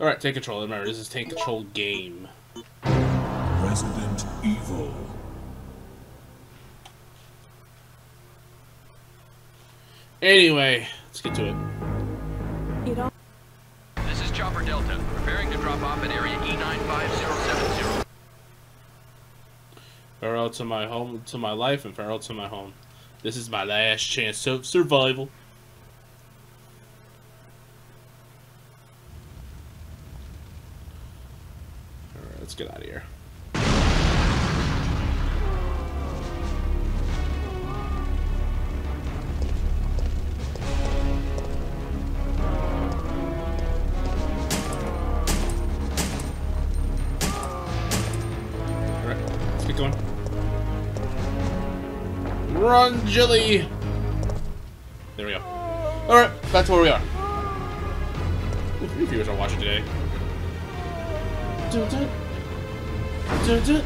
Alright, take control. Remember, this is take control game. Resident Evil. Anyway, let's get to it. It all This is Chopper Delta, preparing to drop off at area E E95070. Farewell to my home, to my life, and farewell to my home. This is my last chance of survival. Alright, let's get out of here. Run, Jilly! There we go. Alright, to where we are. Three viewers are watching today. Dun, dun.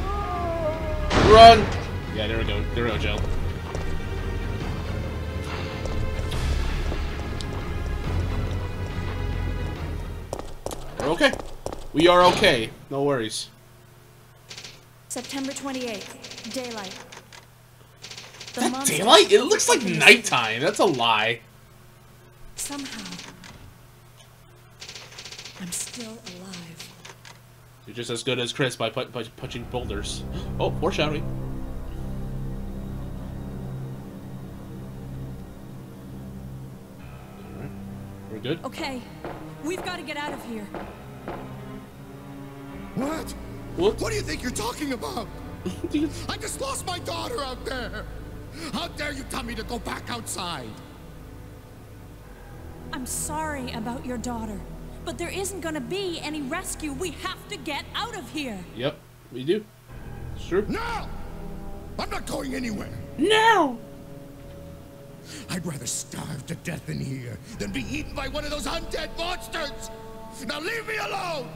Run! Yeah, there we go. There we go, Jill. We're okay. We are okay. No worries. September 28th, daylight. The That daylight? It looks like nighttime. That's a lie. Somehow, I'm still alive. You're just as good as Chris by, pu- by punching boulders. Oh, foreshadowing. Alright. We're good? Okay, we've got to get out of here. What? What? What do you think you're talking about? I just lost my daughter out there. How dare you tell me to go back outside? I'm sorry about your daughter, but there isn't going to be any rescue. We have to get out of here. Yep, we do. It's true. No! I'm not going anywhere. No! I'd rather starve to death in here than be eaten by one of those undead monsters. Now leave me alone.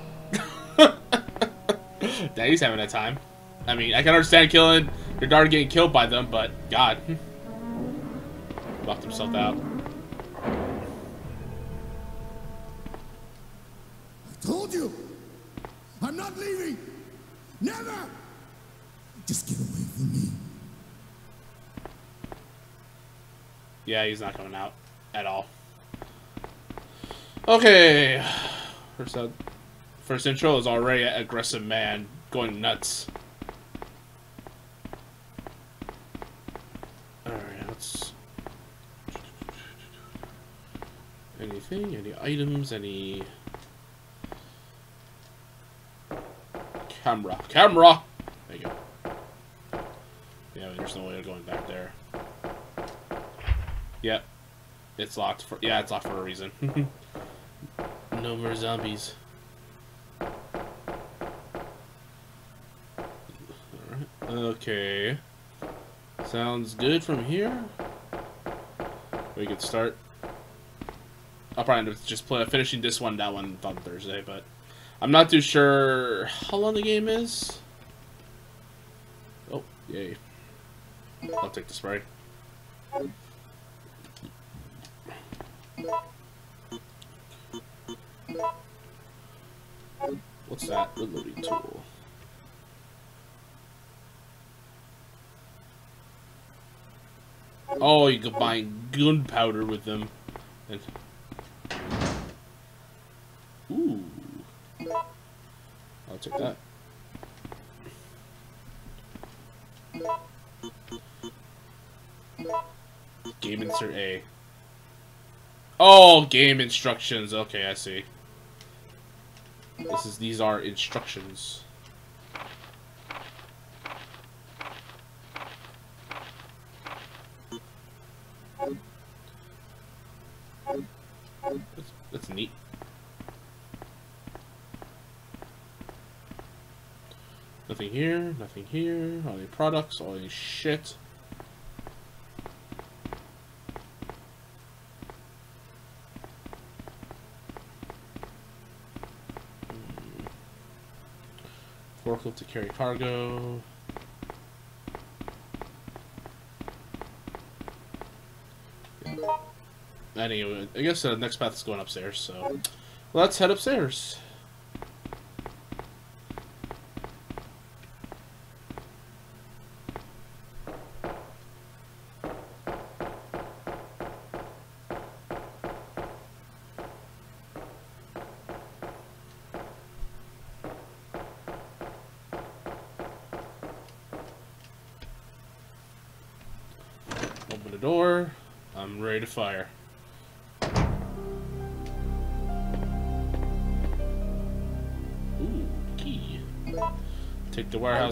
Daddy's having a time. I mean, I can understand killing your daughter getting killed by them, but God. Locked himself out. Told you. I'm not leaving. Never. Just get away from me. Yeah, he's not coming out at all. Okay. First out. First intro is already an aggressive man going nuts. Alright, let's. Anything? Any items? Any. Camera. Camera! There you go. Yeah, there's no way of going back there. Yep. It's locked for yeah, it's locked for a reason. no more zombies. Okay. Sounds good from here. We could start. I'll probably end up just play, finishing this one, that one on Thursday, but I'm not too sure how long the game is. Oh, yay. I'll take the spray. What's that? Reloading tool. Oh, you combine gunpowder with them. And... Ooh. I'll take that. Game insert A. Oh, game instructions. Okay, I see. This is these are instructions. That's, that's neat. Nothing here, nothing here, all the products, all the shit. Hmm. Forklift to carry cargo. Anyway, I guess the next path is going upstairs, so let's head upstairs.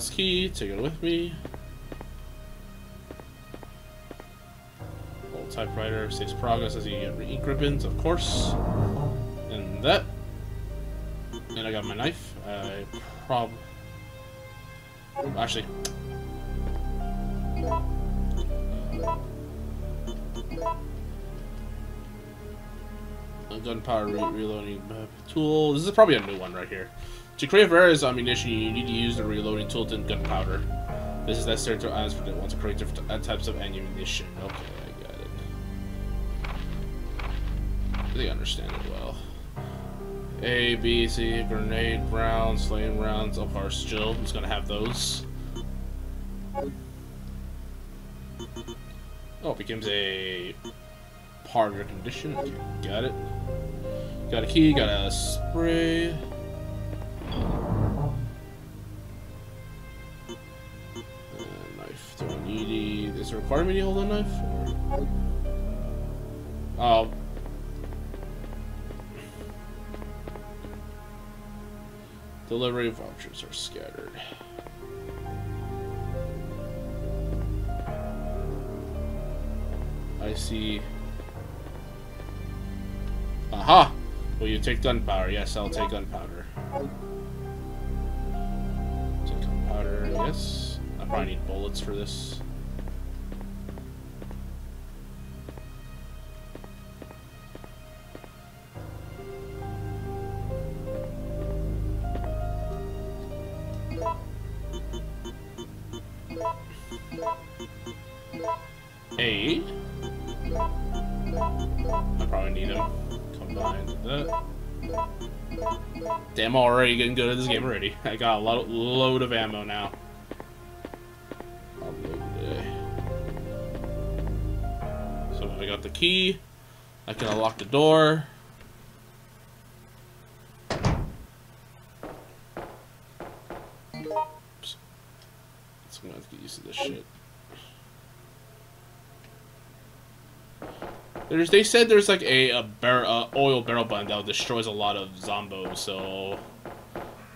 Key, take it with me. Old typewriter saves progress as you get ink ribbons, of course. And that. And I got my knife. I prob. Actually. Gunpowder re reloading uh, tool. This is probably a new one right here. To create various ammunition, you need to use the reloading tool to gunpowder. This is necessary to answer the want to create different uh, types of ammunition. Okay, I got it. They understand it well. A, B, C, grenade rounds, flame rounds, of course, Jill, who's gonna have those. Oh, it becomes a part of your condition. Okay, got it. Got a key, got a spray. It me to hold a knife? Oh. Delivery vouchers are scattered. I see. Aha! Will you take gunpowder? Yes, I'll take gunpowder. Take gunpowder, yes. I probably need bullets for this. Eight. I probably need them combined with that. Damn, already getting good at this game already. I got a lot, load of ammo now. So I got the key. I can unlock the door. There's, they said there's like a, a bar, oil barrel button that destroys a lot of zombos, so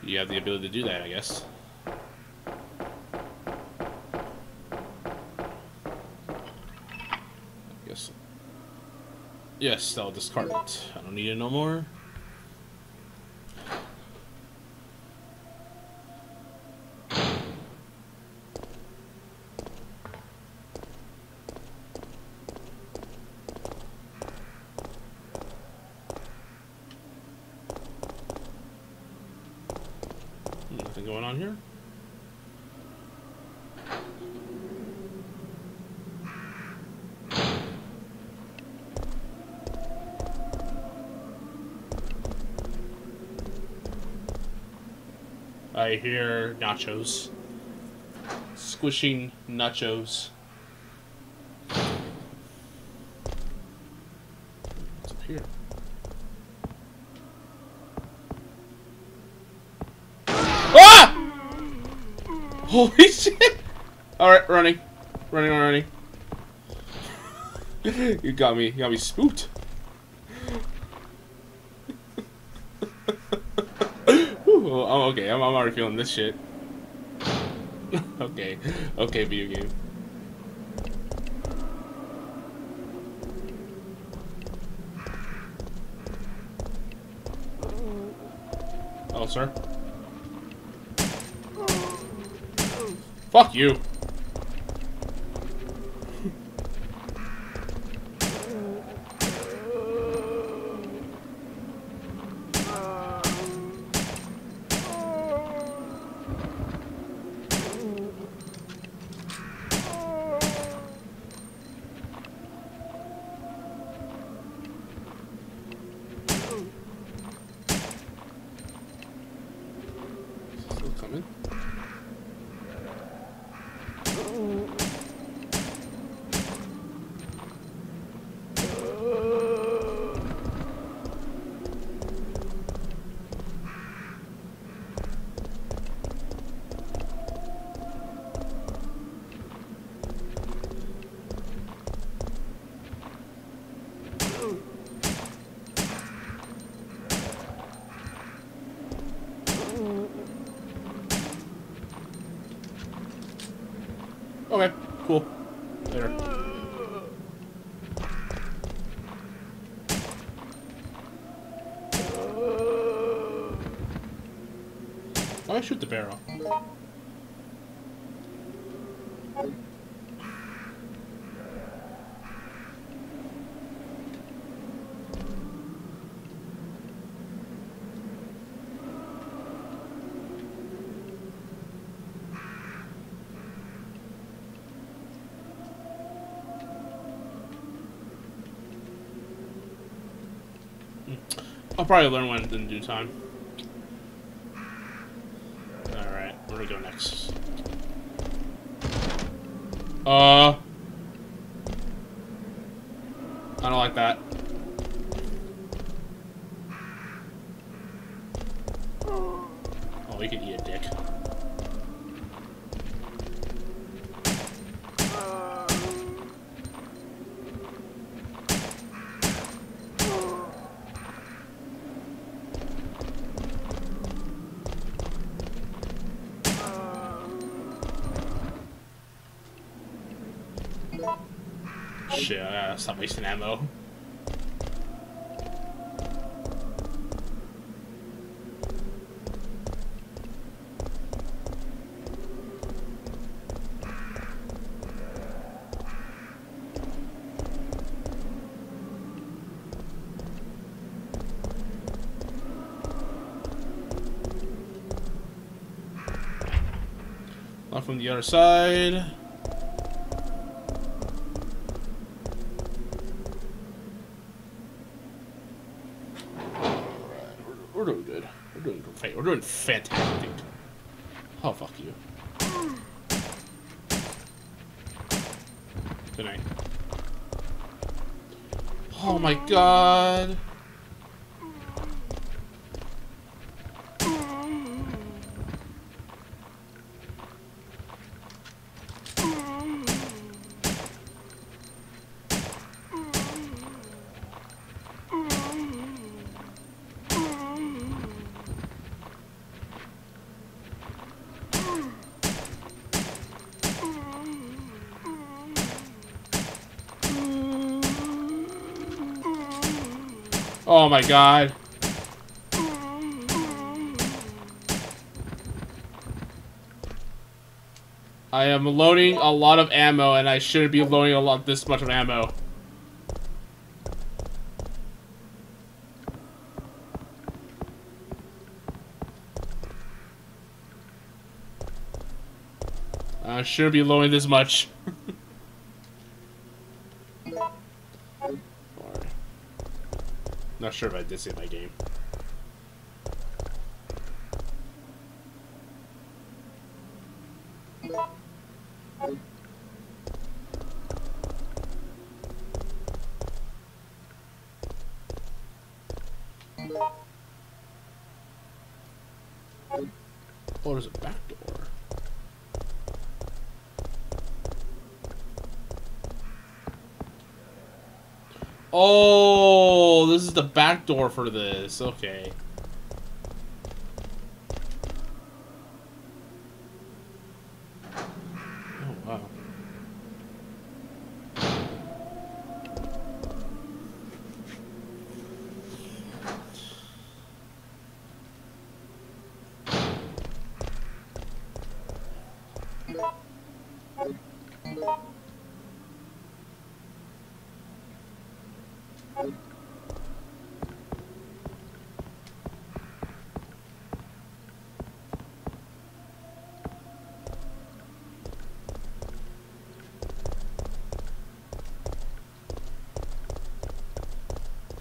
you have the ability to do that, I guess. I guess. Yes, I'll discard it. I don't need it no more. Nothing going on here. I hear nachos. Squishing nachos. What's up here? Ah! Holy shit! Alright, running. Running, running. you got me, you got me spooked. Ooh, I'm okay, I'm, I'm already feeling this shit. okay, okay, video game. Oh, sir. Fuck you. Shoot the barrel? I'll probably learn one in due time. Alright, where do go next? Uh... Gotta stop wasting ammo. Off from the other side. We're doing good. We're doing great. We're doing fantastic. Oh, fuck you. Good night. Oh my god. Oh my god. I am loading a lot of ammo and I shouldn't be loading a lot this much of ammo. I shouldn't be loading this much. Not sure if I did save my game. The back door for this. Okay.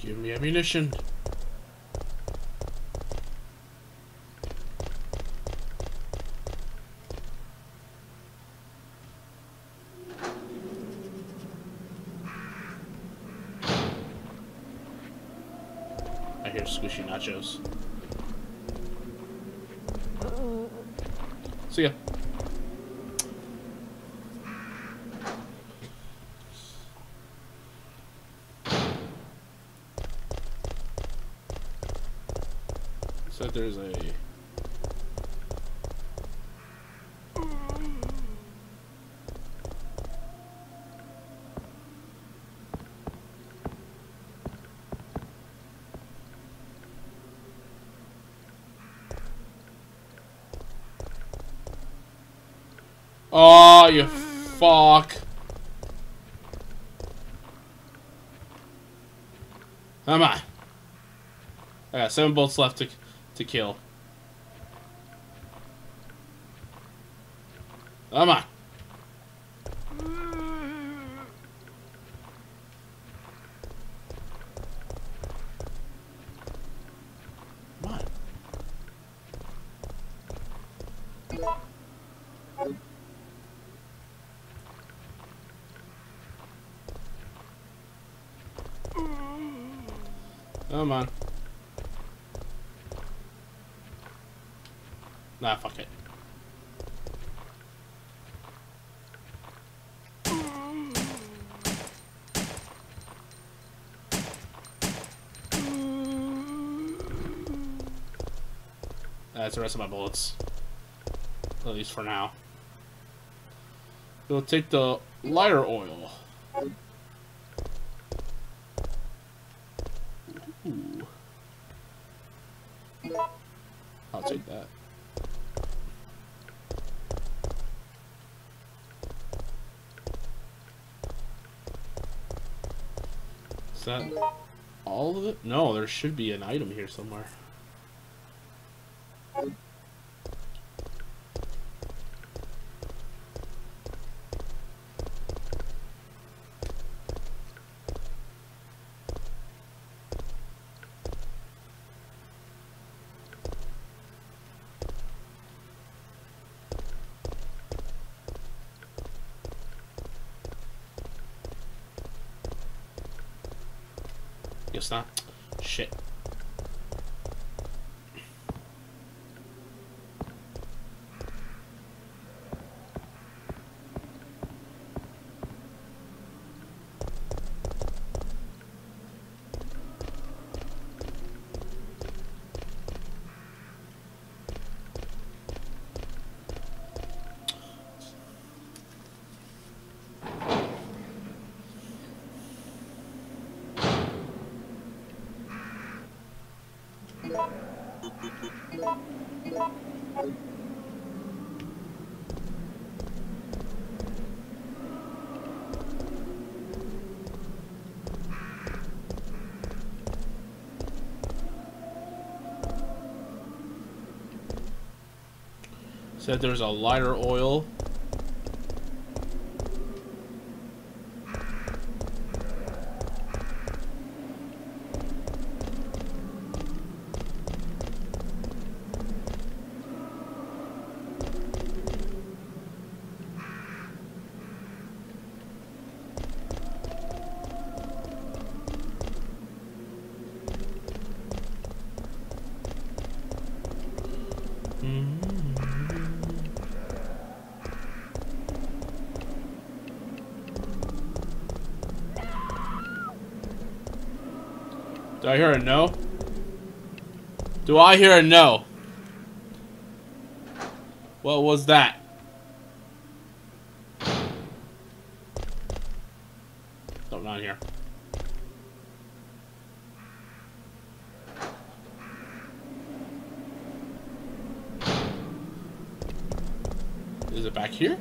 Give me ammunition. I hear squishy nachos. See ya. Said there's a Oh, you fuck. Come on. I got seven bolts left to, to kill. Come on. Come on. Come on. Nah, fuck it. That's the rest of my bullets. At least for now. We'll take the lighter oil. Ooh. I'll take that. Is that all of it? No, there should be an item here somewhere. Guess not. Shit. Said there's a lighter oil. Do I hear a no? Do I hear a no? What was that? No, not here. Is it back here?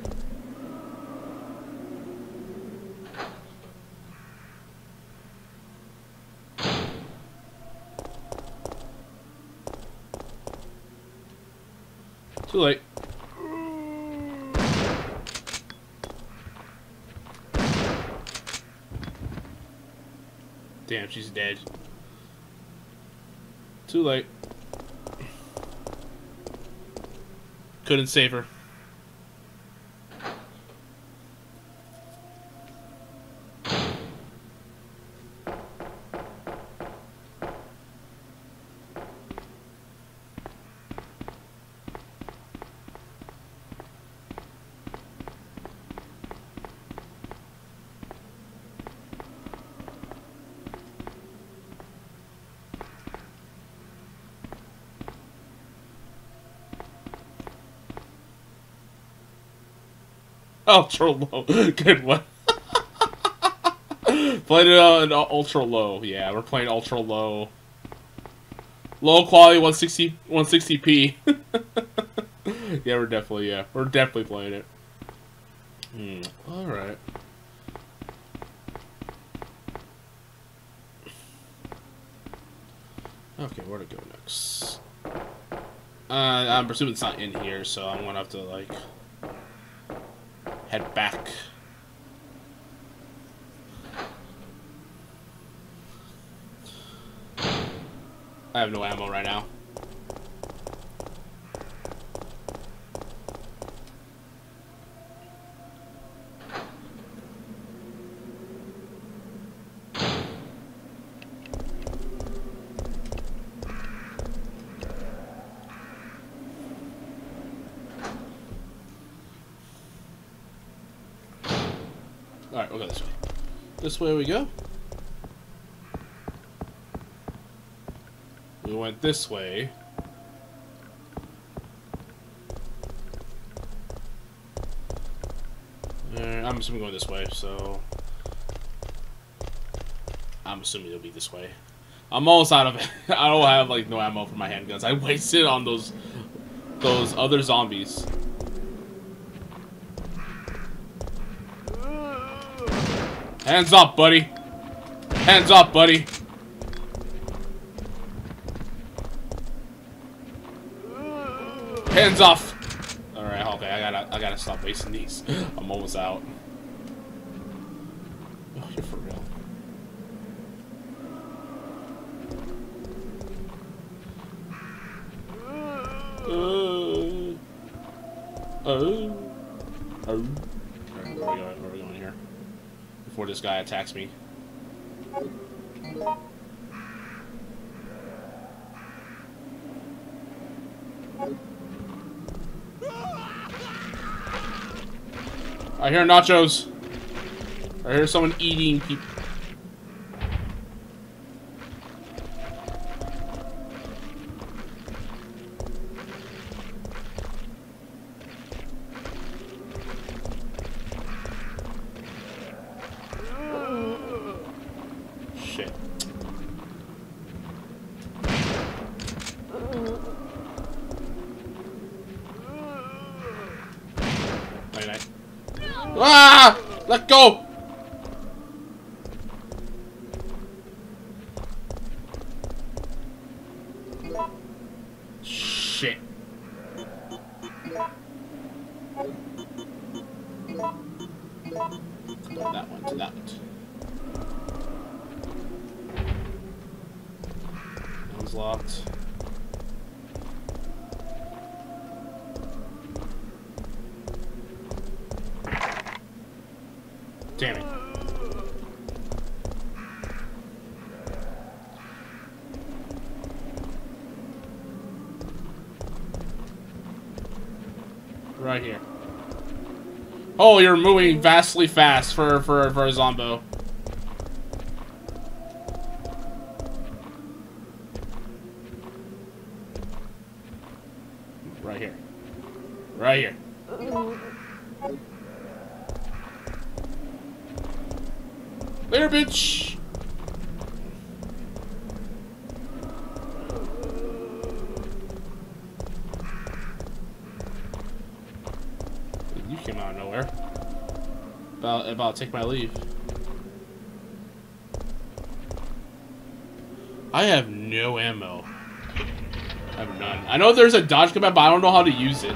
Too late. She's dead. Too late. Couldn't save her. Ultra low. Good one. Played it on ultra low. Yeah, we're playing ultra low. Low quality 160 160p. yeah, we're definitely yeah, we're definitely playing it. Hmm. All right. Okay, where to go next? Uh, I'm presuming it's not in here, so I'm gonna have to like head back. I have no ammo right now. Alright, we'll go this way. This way we go. We went this way. Uh, I'm assuming going this way, so... I'm assuming it'll be this way. I'm almost out of it. I don't have, like, no ammo for my handguns. I wasted on those... those other zombies. Hands up, buddy. Hands up, buddy. Hands off. All right, okay. I gotta, I gotta stop wasting these. I'm almost out. Oh, you're for real. Uh, oh. Oh. Alright, where are we going? Where are we going here? Before this guy attacks me. I hear nachos. I hear someone eating people. Oh, you're moving vastly fast for for for a zombo. Right here. Right here. Later, bitch. You came out of nowhere. About about to take my leave. I have no ammo. I have none. I know there's a dodge command, but I don't know how to use it.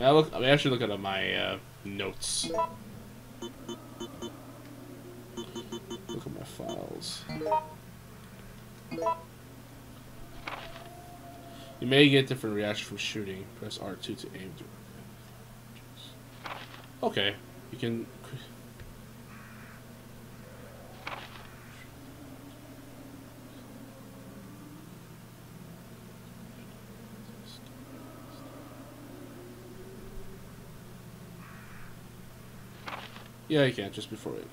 I look? I, should look at my uh, notes. Look at my files. You may get different reactions from shooting. Press R2 to aim. Okay, you can. Yeah, you can just before it.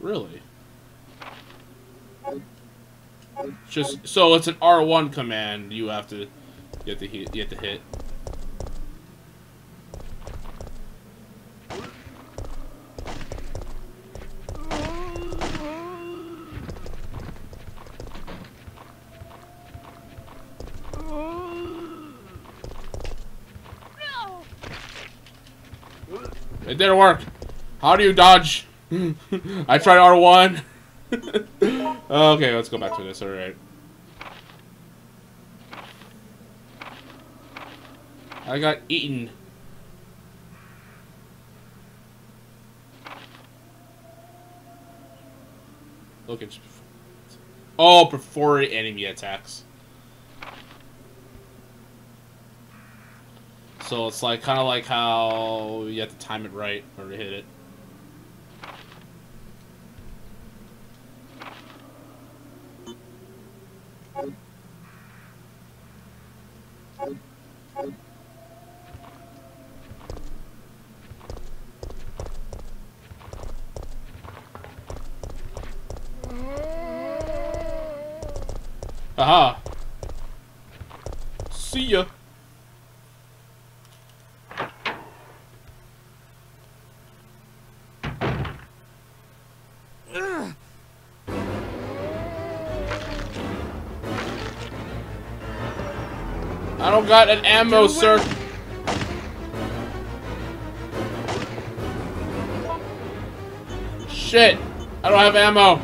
Really? Just so it's an R1 command. You have to, you have to hit. You have to hit. It didn't work. How do you dodge? I tried R1. okay, let's go back to this. All right. I got eaten. Look at Oh, before enemy attacks. So it's like kind of like how you have to time it right or to hit it. Got an ammo, sir. Shit! I don't have ammo.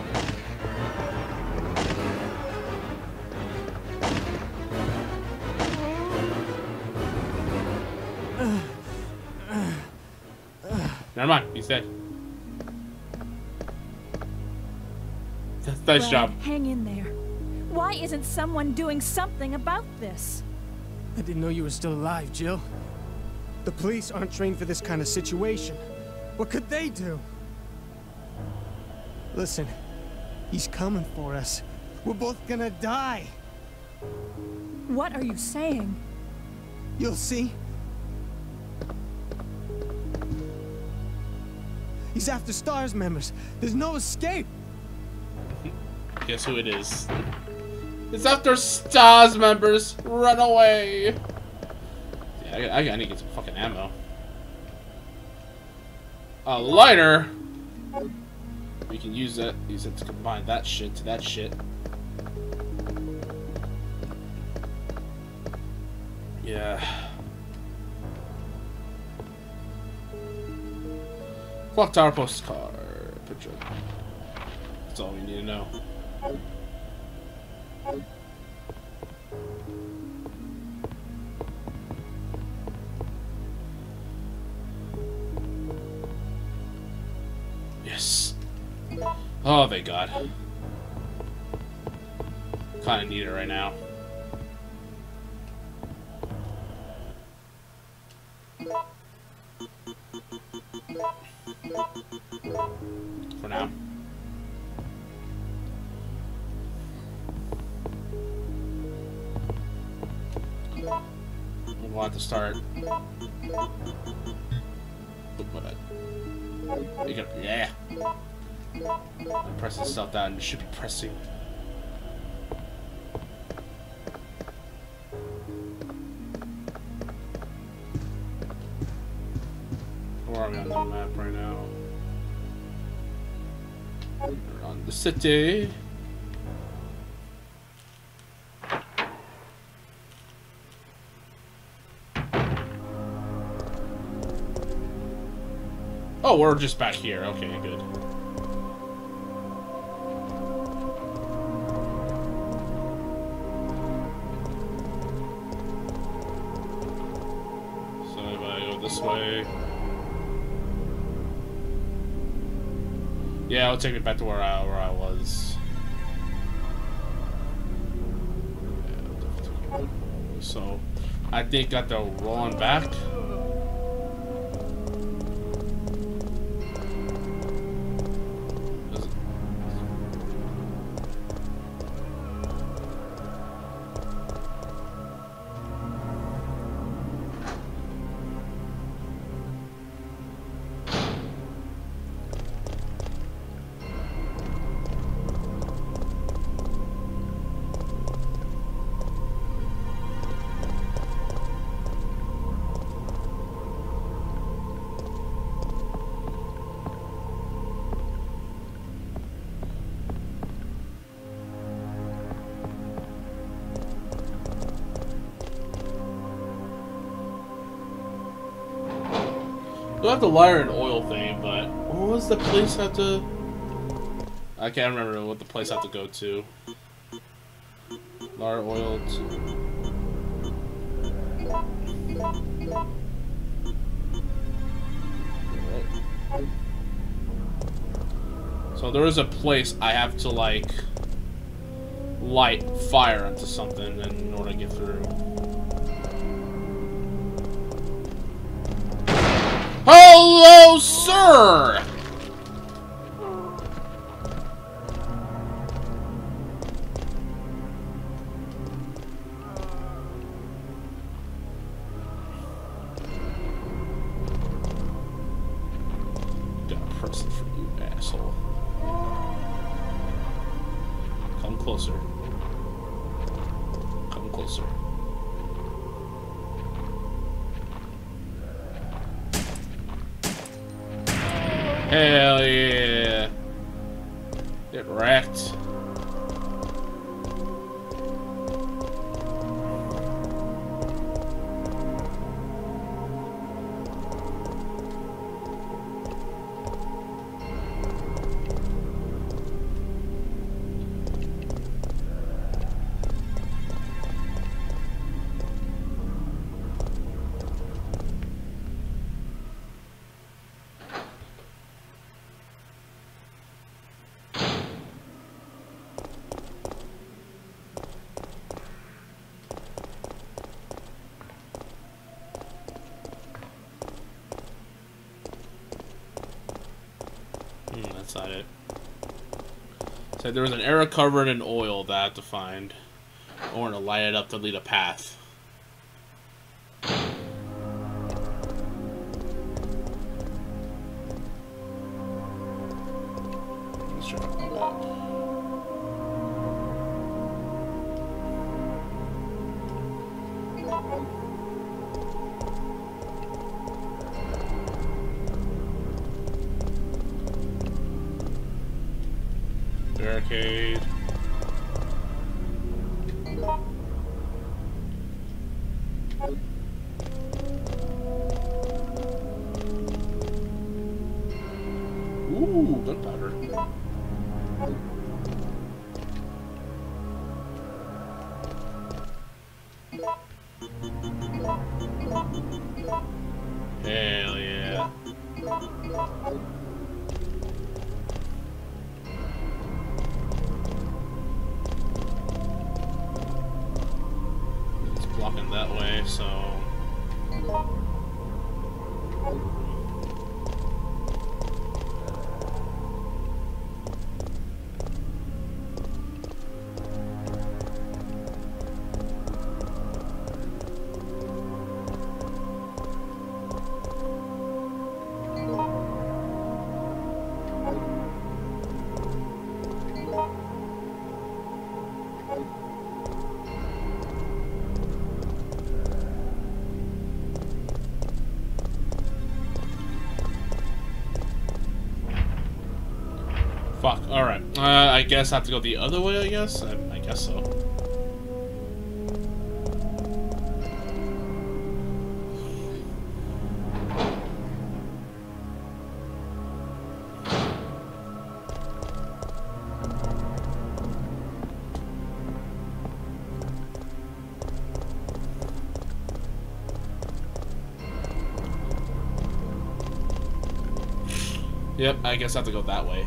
Never mind, he's dead. Nice Brad, job. Hang in there. Why isn't someone doing something about this? I didn't know you were still alive, Jill. The police aren't trained for this kind of situation. What could they do? Listen, he's coming for us. We're both gonna die. What are you saying? You'll see. He's after STARS members. There's no escape. Guess who it is? It's after STARS members. Run away. Yeah, I, I, I need to get some fucking ammo. A lighter. We can use that. Use it to combine that shit to that shit. Yeah. Clock tower postcard picture. That's all we need to know. God. Kind of need it right now. Down. You should be pressing. Where are we on the map right now? We're on the city. Oh, we're just back here. Okay, good. This way... Yeah, it'll take me back to where I, where I was. Yeah, I. So, I think got the rolling back. Have the lighter and oil thing, but what was the place I have to? I can't remember what the place had to go to. Lard, oil. To... So there is a place I have to like light fire into something in order to get through. Hello, sir! So there was an area covered in oil that I had to find. Or to light it up to lead a path. Fuck, alright. Uh, I guess I have to go the other way, I guess? I, I guess so. Yep, I guess I have to go that way.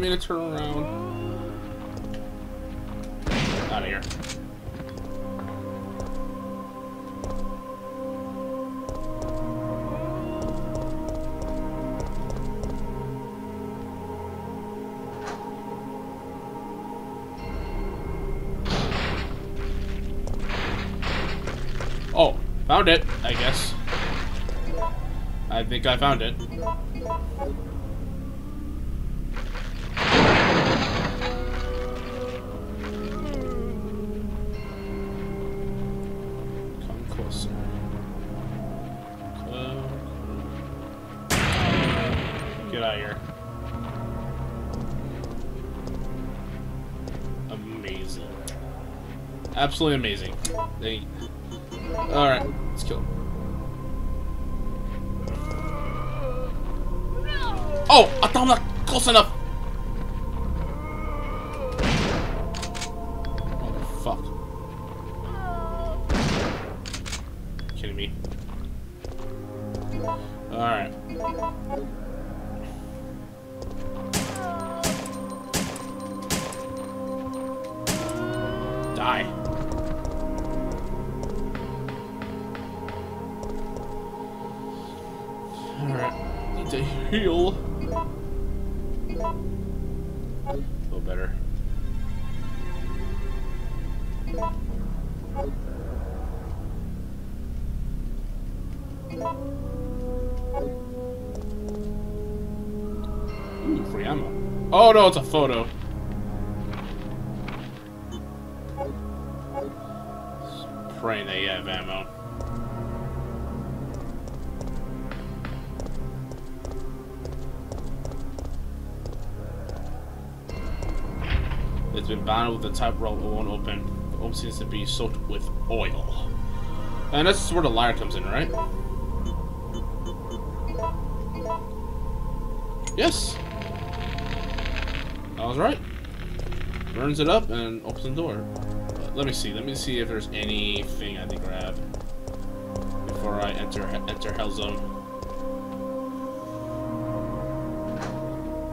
Didn't mean to turn around. Out of here. Oh, found it, I guess. I think I found it. Absolutely amazing. They. Alright, let's kill him. Oh! I thought I'm not close enough! Oh, fuck. kidding me? Alright. Die. Oh no, it's a photo. Praying that you have ammo. It's been bound with the type roll it won't open. Open seems to be soaked with oil. And that's where the liar comes in, right? Yes. Was right. Burns it up and opens the door. But let me see. Let me see if there's anything I can grab before I enter enter Hell Zone.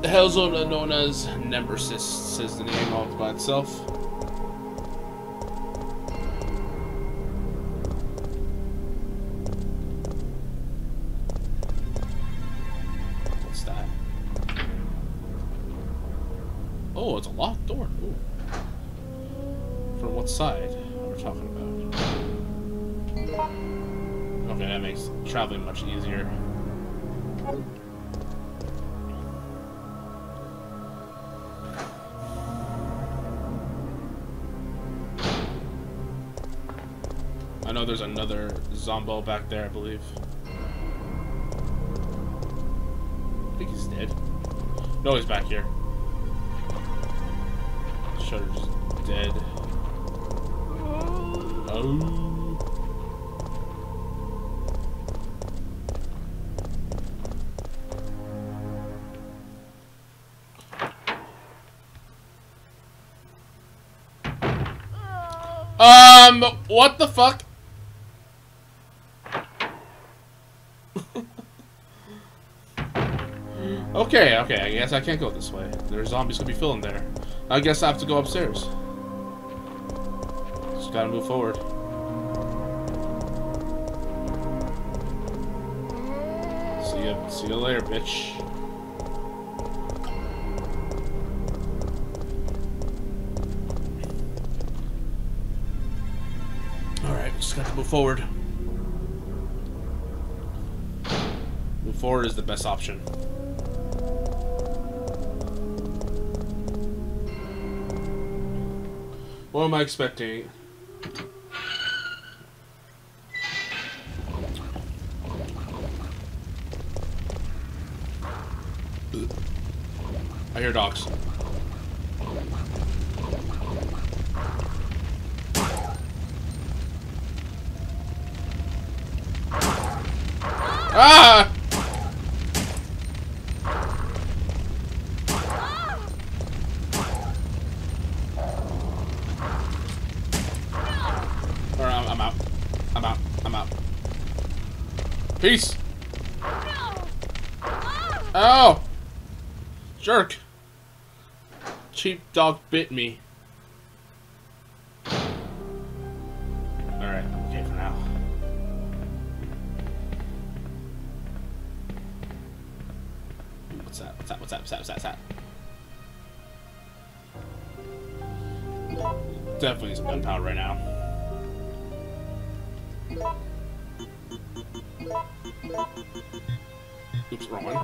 The Hell Zone, uh, known as Nemesis, says the name all by itself. Know there's another Zombo back there, I believe. I think he's dead. No, he's back here. Shutter's dead. Oh. Um, what the fuck? Okay, okay, I guess I can't go this way. There's zombies gonna be filling there. I guess I have to go upstairs. Just gotta move forward. See ya, see you later, bitch. Alright, just got to move forward. Move forward is the best option. What am I expecting? I'm out. I'm out. Peace. Oh! Jerk! Cheap dog bit me. Alright, okay for now. What's that? What's that? What's that? What's that? What's that? What's that? Definitely some gunpowder right now.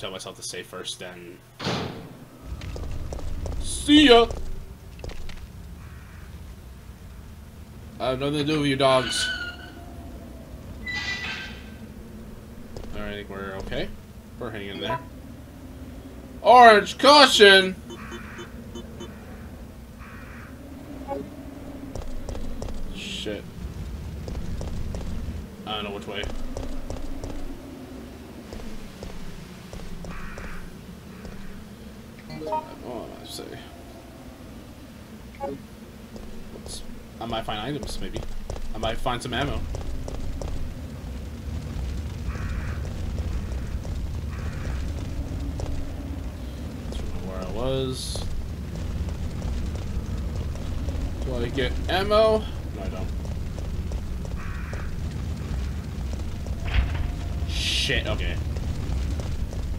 tell myself to say first, then... See ya! I have nothing to do with your dogs. Alright, I think we're okay. We're hanging in there. Orange, caution! Shit. I don't know which way. Oh, I say. What's, I might find items, maybe. I might find some ammo. Remember where I was. Do I get ammo? No, I don't. Shit, okay.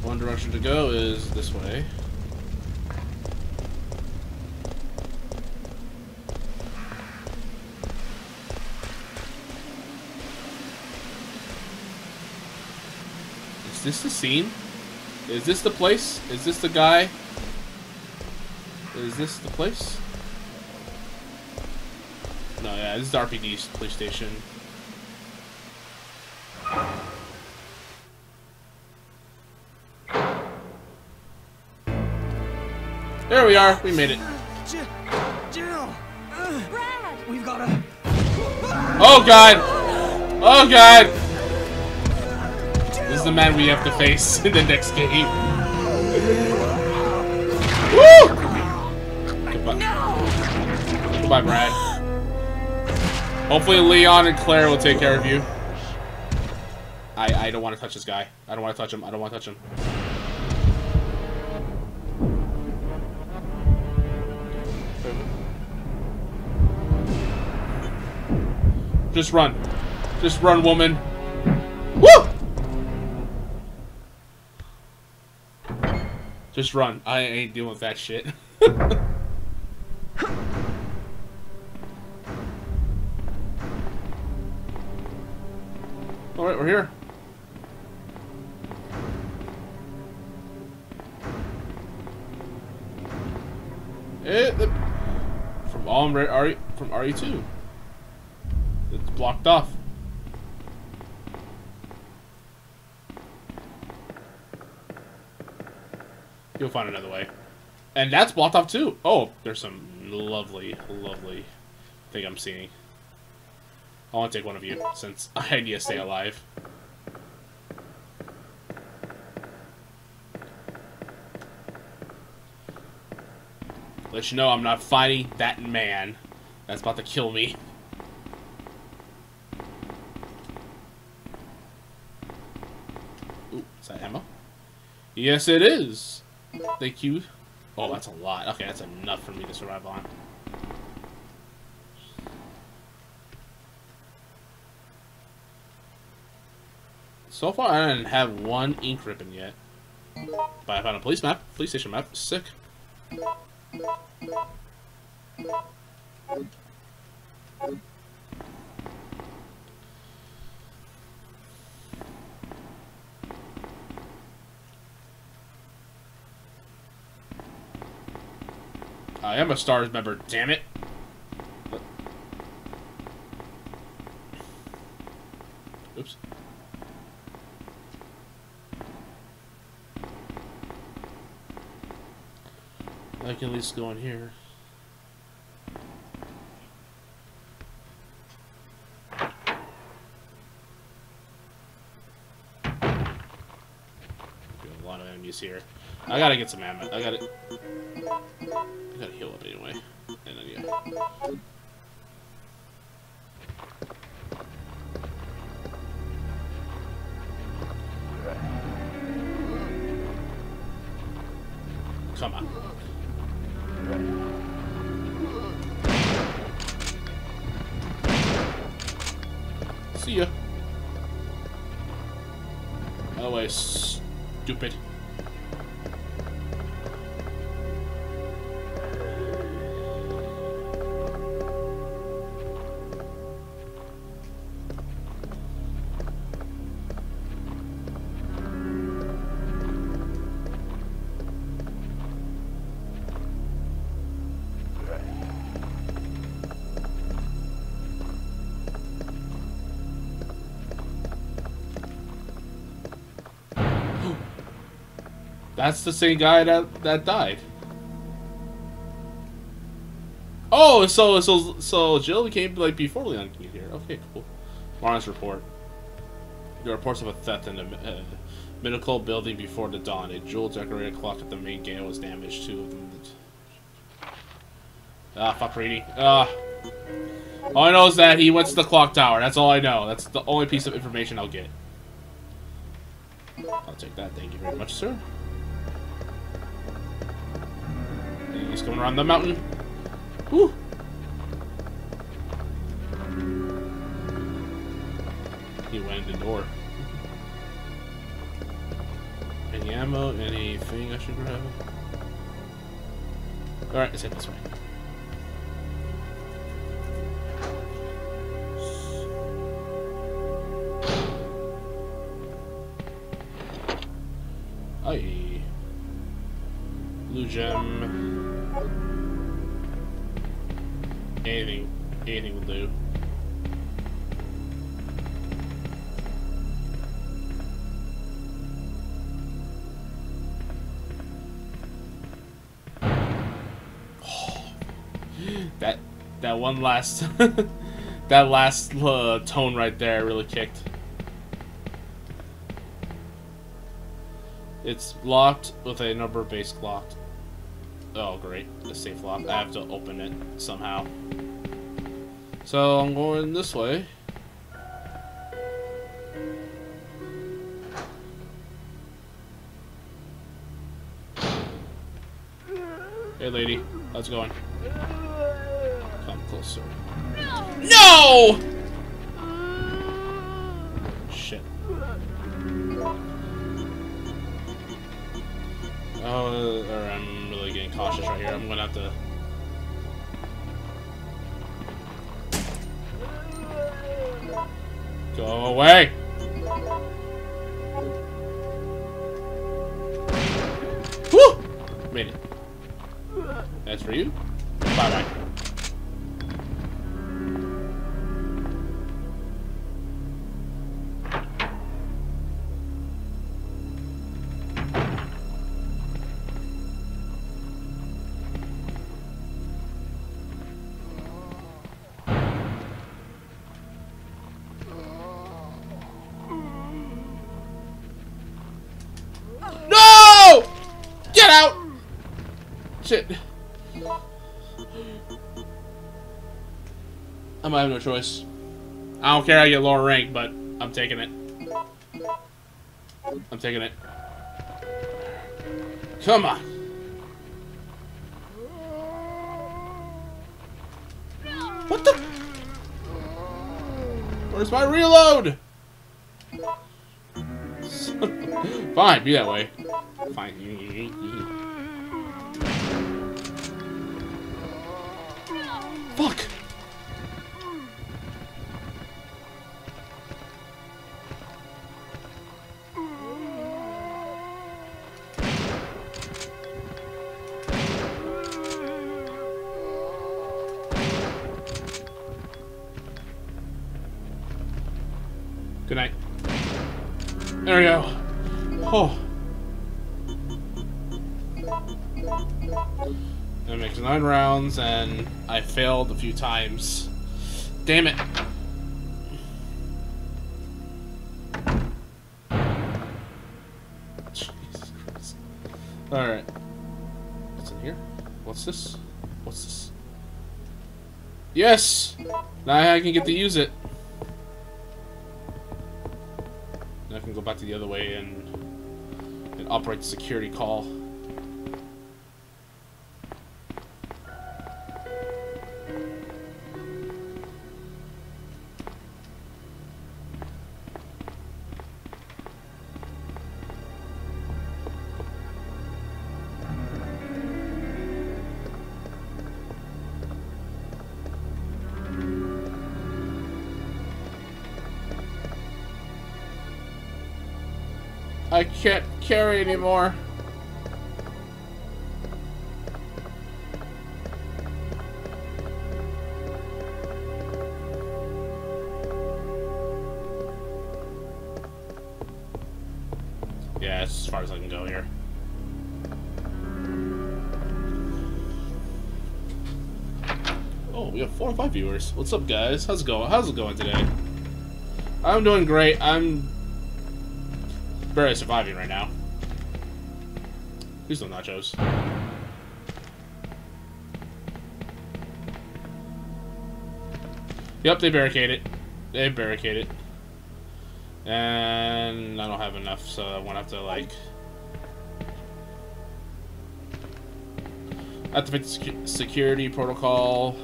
One direction to go is this way. Is this the scene? Is this the place? Is this the guy? Is this the place? No, yeah, this is the RPD police station. There we are. We made it. Jill, Jill, Brad! we've got to. Oh god! Oh god! The man we have to face in the next game. Woo! Goodbye. Goodbye, Brad. Hopefully Leon and Claire will take care of you. I, I don't want to touch this guy. I don't want to touch him. I don't want to touch him. Just run. Just run, woman. Just run. I ain't dealing with that shit. Alright, we're here. Eh, the, from all from RE2. It's blocked off. You'll find another way. And that's blocked off too. Oh, there's some lovely, lovely thing I'm seeing. I want to take one of you, since I need to stay alive. Let you know I'm not fighting that man that's about to kill me. Ooh, is that ammo? Yes, it is. Thank you. Oh, that's a lot. Okay, that's enough for me to survive on. So far, I didn't have one ink ribbon yet. But I found a police map, police station map. Sick. I am a STARS member, damn it. Oops. I can at least go in here. Enemies here. I gotta get some ammo. I gotta. I gotta heal up anyway. And then yeah. That's the same guy that that died. Oh, so so so Jill came like before Leon came here. Okay, cool. Marvin's report. The reports of a theft in a uh, medical building before the dawn. A jewel decorated clock at the main gate was damaged. Two of them. Ah, fuck reading. Ah. All I know is that he went to the clock tower. That's all I know. That's the only piece of information I'll get. I'll take that. Thank you very much, sir. He's going around the mountain. Woo! He went in the door. Any ammo? Anything I should grab? Alright, let's head this way. Will do. that that one last that last uh, tone right there really kicked. It's locked with a number base locked. Oh, great. A safe lock. I have to open it somehow. So I'm going this way. Hey, lady. How's it going? Come closer. No! Shit. Oh, I'm really getting cautious right here. I'm gonna have to. Go away! Woo! Made it. That's for you. Shit. I might have no choice. I don't care I get lower rank, but I'm taking it. I'm taking it. Come on. What the? Where's my reload? Fine, be that way. Fine. Failed a few times. Damn it. Alright. What's in here? What's this? What's this? Yes! Now I can get to use it. Now I can go back to the other way and, and operate the security call. Carry anymore. Yeah, that's as far as I can go here. Oh, we have four or five viewers. What's up, guys? How's it going? How's it going today? I'm doing great. I'm barely surviving right now. Please no nachos. Yep, they barricaded. They barricaded. And I don't have enough, so I won't have to, like... Activate the secu security protocol.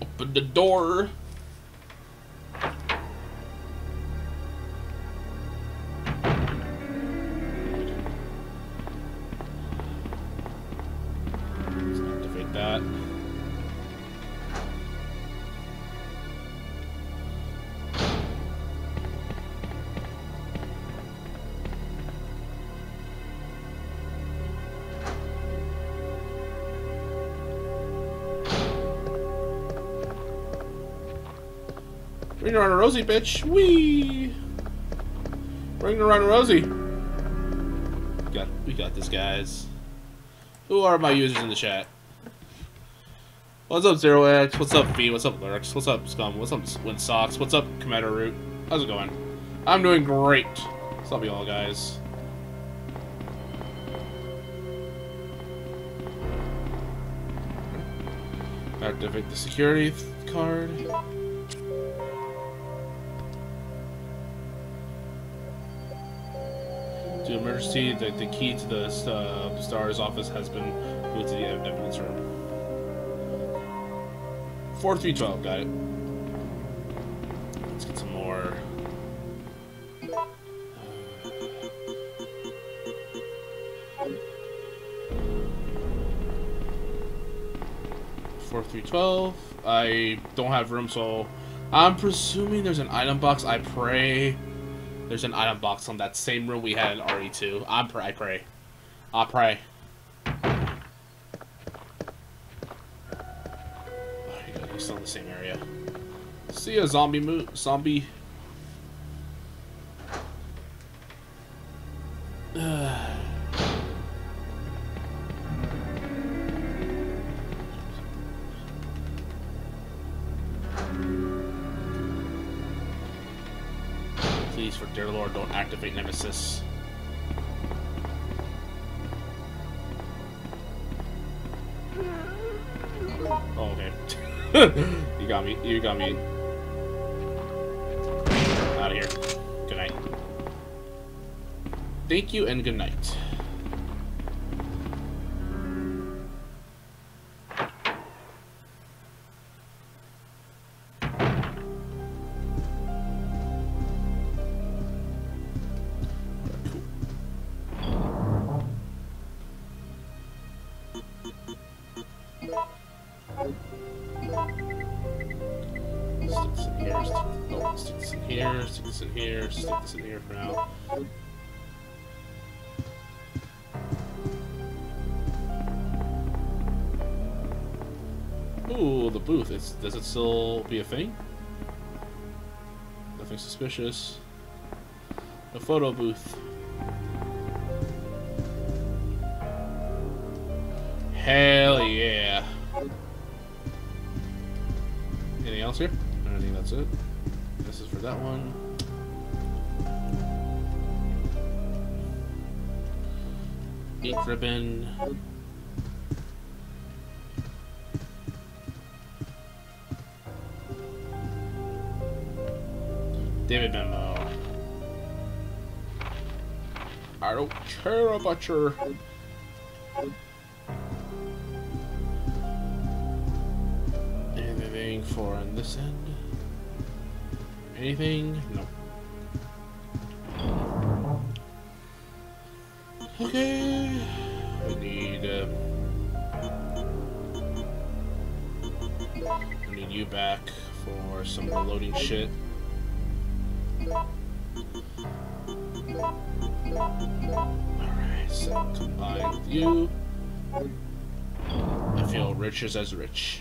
Open the door. Ring around a Rosie, bitch. Wee. Ring around a Rosie. Got, we got this, guys. Who are my users in the chat? What's up, Zero X? What's up, V? What's up, Lurks? What's up, Scum? What's up, Wind Socks? What's up, Commander Root? How's it going? I'm doing great. What's up, y'all, guys? Activate the security card. Emergency, the, the key to the uh, STARS office has been moved to the ev- evidence room. 4312, got it. Let's get some more. Four three twelve. I don't have room, so I'm presuming there's an item box. I pray there's an item box on that same room we had in RE2. I'm pray. I pray. I pray. Oh, you go. He's still in the same area. See a zombie mo zombie. Lord, Nemesis. Oh, okay. you got me. You got me. Out of here. Good night. Thank you and good night. Ooh, the booth. It's, does it still be a thing? Nothing suspicious. A photo booth. Hell yeah. Anything else here? I don't think that's it. This is for that one. Ink ribbon. David memo. I don't care about your anything for on this end. Anything? No. Okay. We need. Uh, we need you back for some reloading shit. As rich.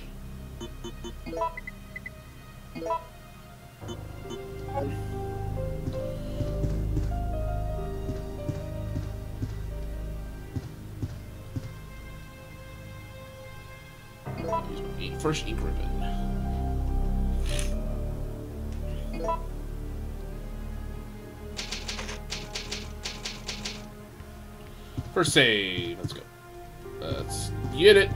First ink ribbon. First save. Let's go. Let's get it.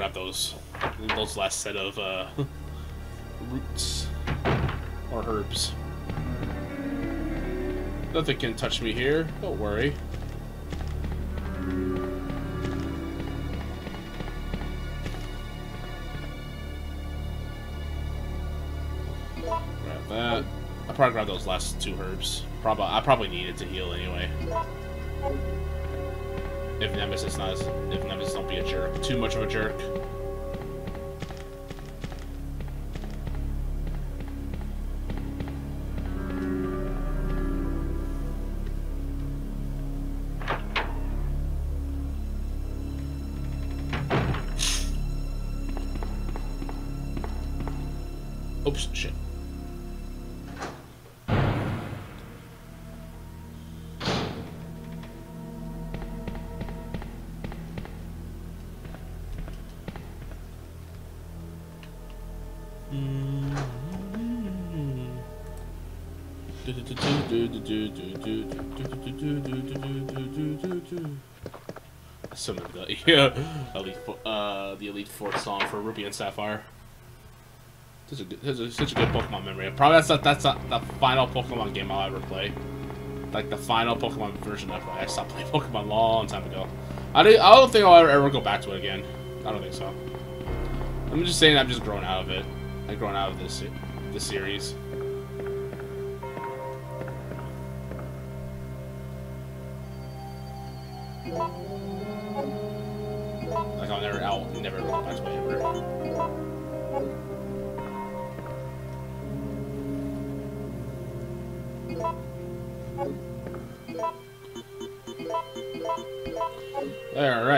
Grab those those last set of uh, roots or herbs. Nothing can touch me here. Don't worry. Grab that. I'll probably grab those last two herbs. Probably I probably needed to heal anyway. If Nemesis not, if Nemesis don't be a jerk. Too much of a jerk. Elite uh the elite four song for Ruby and Sapphire. Such a good, such a, such a good Pokemon memory. Probably that's not, that's not the final Pokemon game I'll ever play. Like the final Pokemon version I play. I stopped playing Pokemon a long time ago. I don't, I don't think I'll ever, ever go back to it again. I don't think so. I'm just saying I'm just growing out of it. I've grown out of this this series.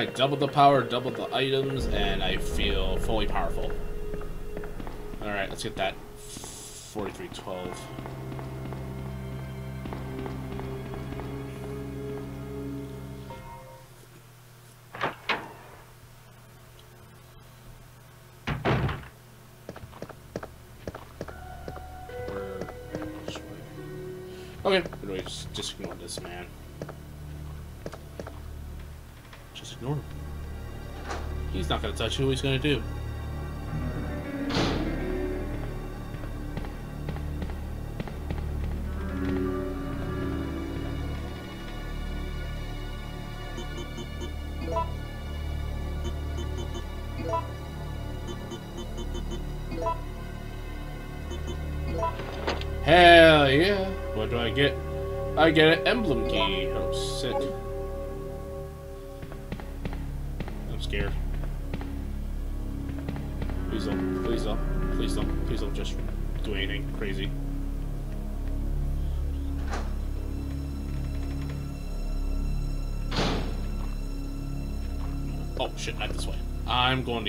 Alright, double the power, double the items, and I feel fully powerful. Alright, let's get that 4312. You, what he's gonna do. Hell yeah! What do I get? I get an emblem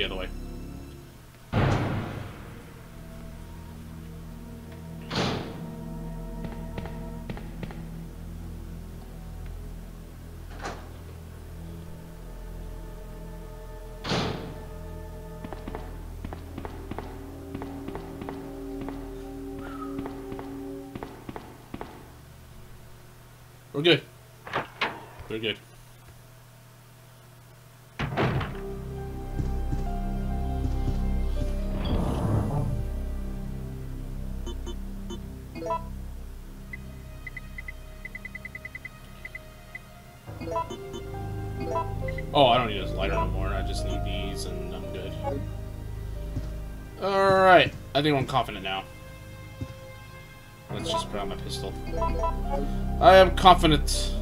the other way. I think I'm confident now. Let's just put on my pistol. I am confident.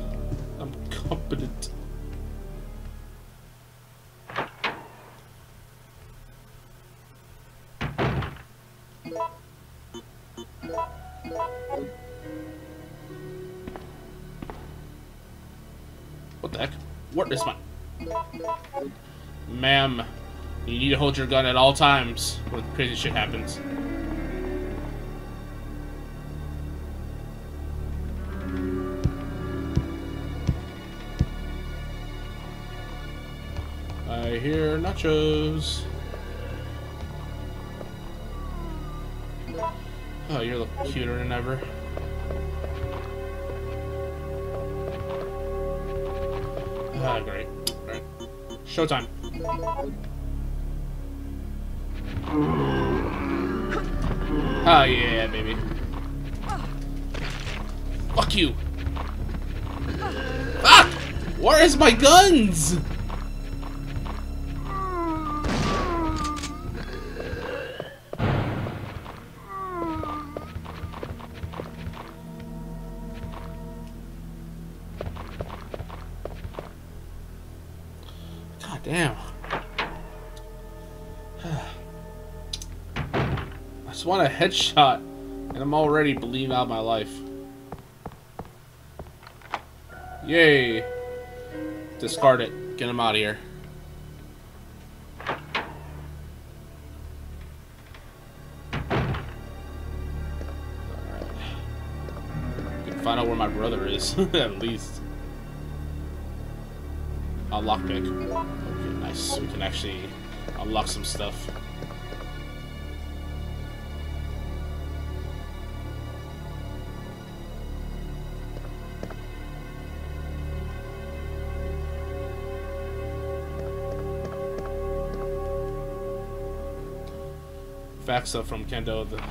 Your gun at all times when crazy shit happens. I hear nachos. Oh, you're looking cuter than ever. Ah, great. Showtime. Oh, yeah, baby. Fuck you! Fuck! Where is my guns? God damn. Just want a headshot, and I'm already bleeding out my life. Yay. Discard it. Get him out of here. Can find out where my brother is, at least. A lockpick. Okay, nice. We can actually unlock some stuff. Faxa from Kendo. The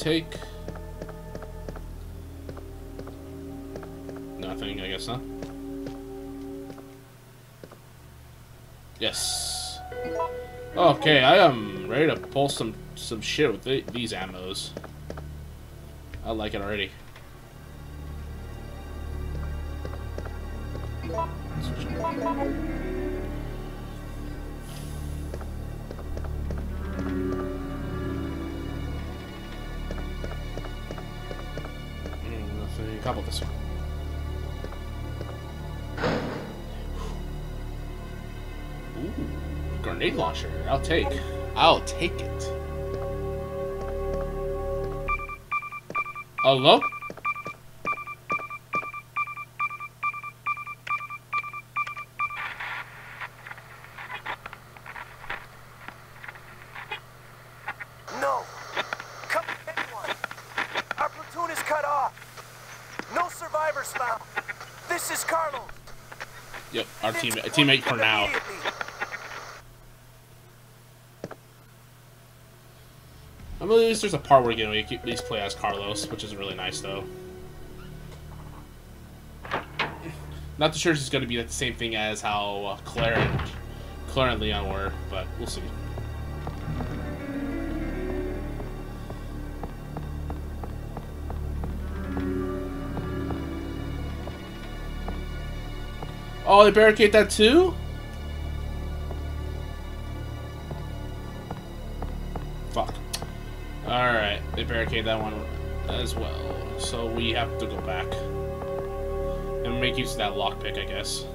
take? Nothing, I guess, huh? Yes. Okay, I am ready to pull some some shit with the, these ammos. I like it already. I'll take. I'll take it. Hello? No! Come anyone! Our platoon is cut off! No survivors found! This is Carlos! Yep, our team, teammate for now. Immediately. Well, at least there's a part where you know you at least play as Carlos, which is really nice though. Not too sure if it's going to be like the same thing as how uh, Claire and Claire and Leon were, but we'll see. Oh, they barricade that too? That one as well. So we have to go back. And make use of that lockpick, I guess.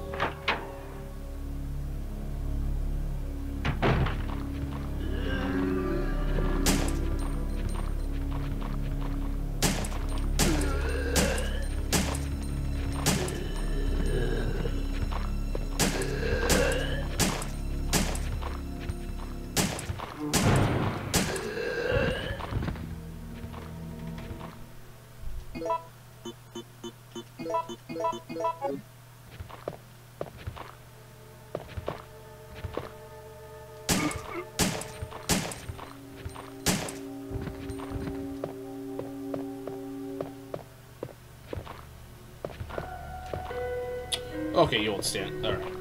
Okay, you won't stand. Alright.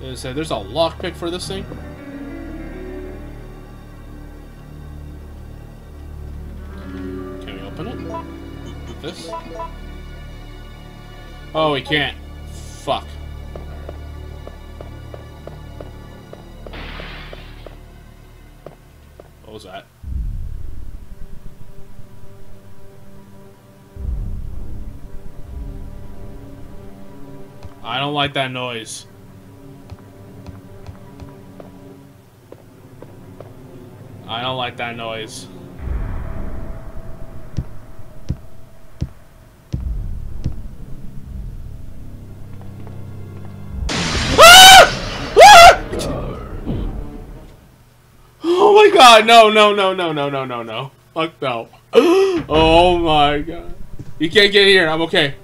There's a lockpick for this thing. Oh, we can't. Fuck. What was that? I don't like that noise. I don't like that noise. God, no, no, no, no, no, no, no, no. Fuck no. Oh my god. You can't get here, I'm okay.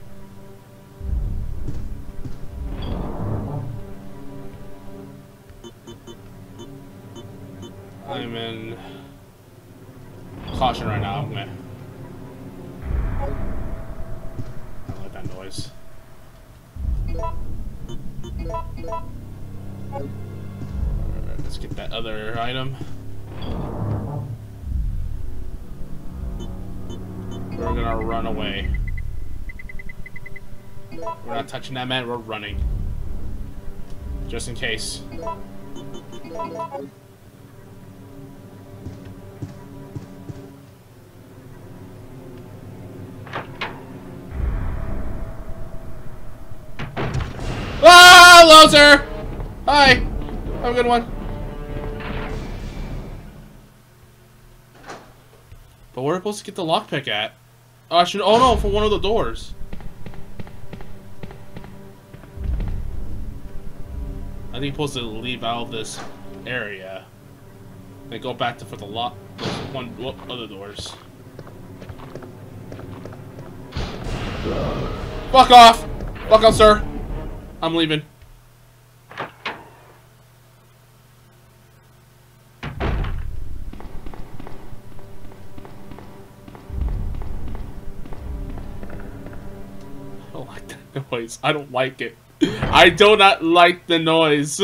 Man, we're running. Just in case. Ah, hello, sir. Hi. Have a good one. But where are we supposed to get the lockpick at? Oh, I should. Oh no, for one of the doors. Think supposed to leave out of this area. They go back to for the lock. One other doors. Fuck off! Fuck off, sir. I'm leaving. I don't like that noise. I don't like it. I do not like the noise.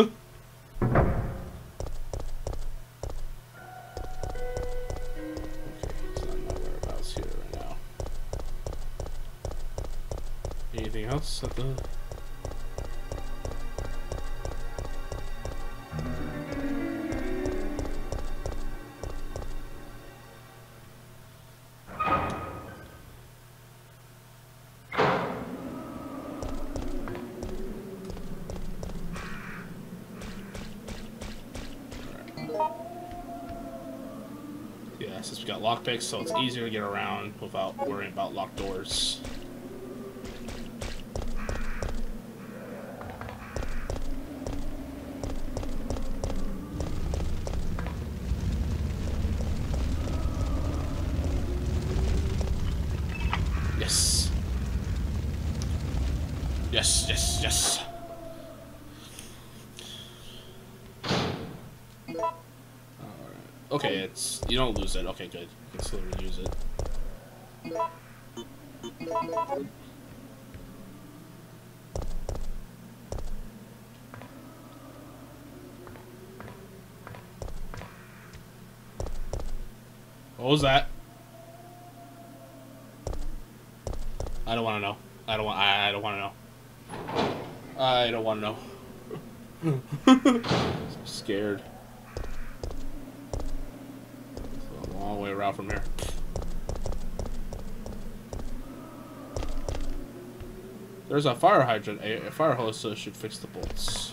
lockpicks, so it's easier to get around without worrying about locked doors. Yes. Yes, yes, yes. Okay, it's you don't lose it. Okay, good. Still reuse it. What was that? I don't want to know. I don't want. I, I don't want to know. I don't want to know. I'm scared. It's a long way around from here. There's a fire hydrant. A, fire hose so should fix the bolts.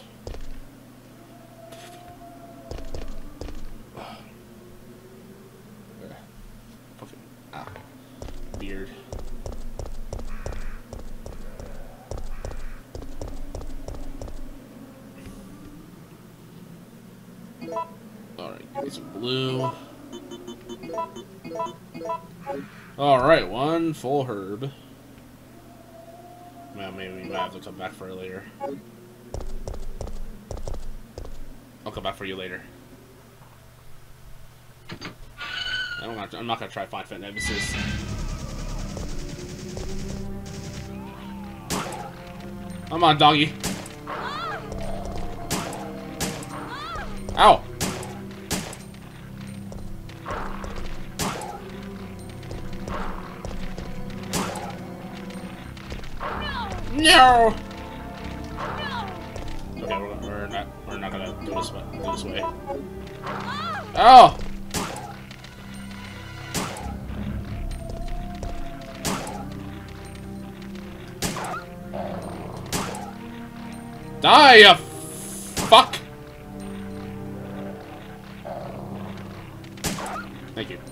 Full herb. Well, maybe we might have to come back for it later. I'll come back for you later. I don't have to, I'm not gonna try find Fit Nemesis. Come on, doggy. Ow! No! Okay, we're, we're not we're not gonna do this way. Do this way. Oh! Die, you fuck! Thank you.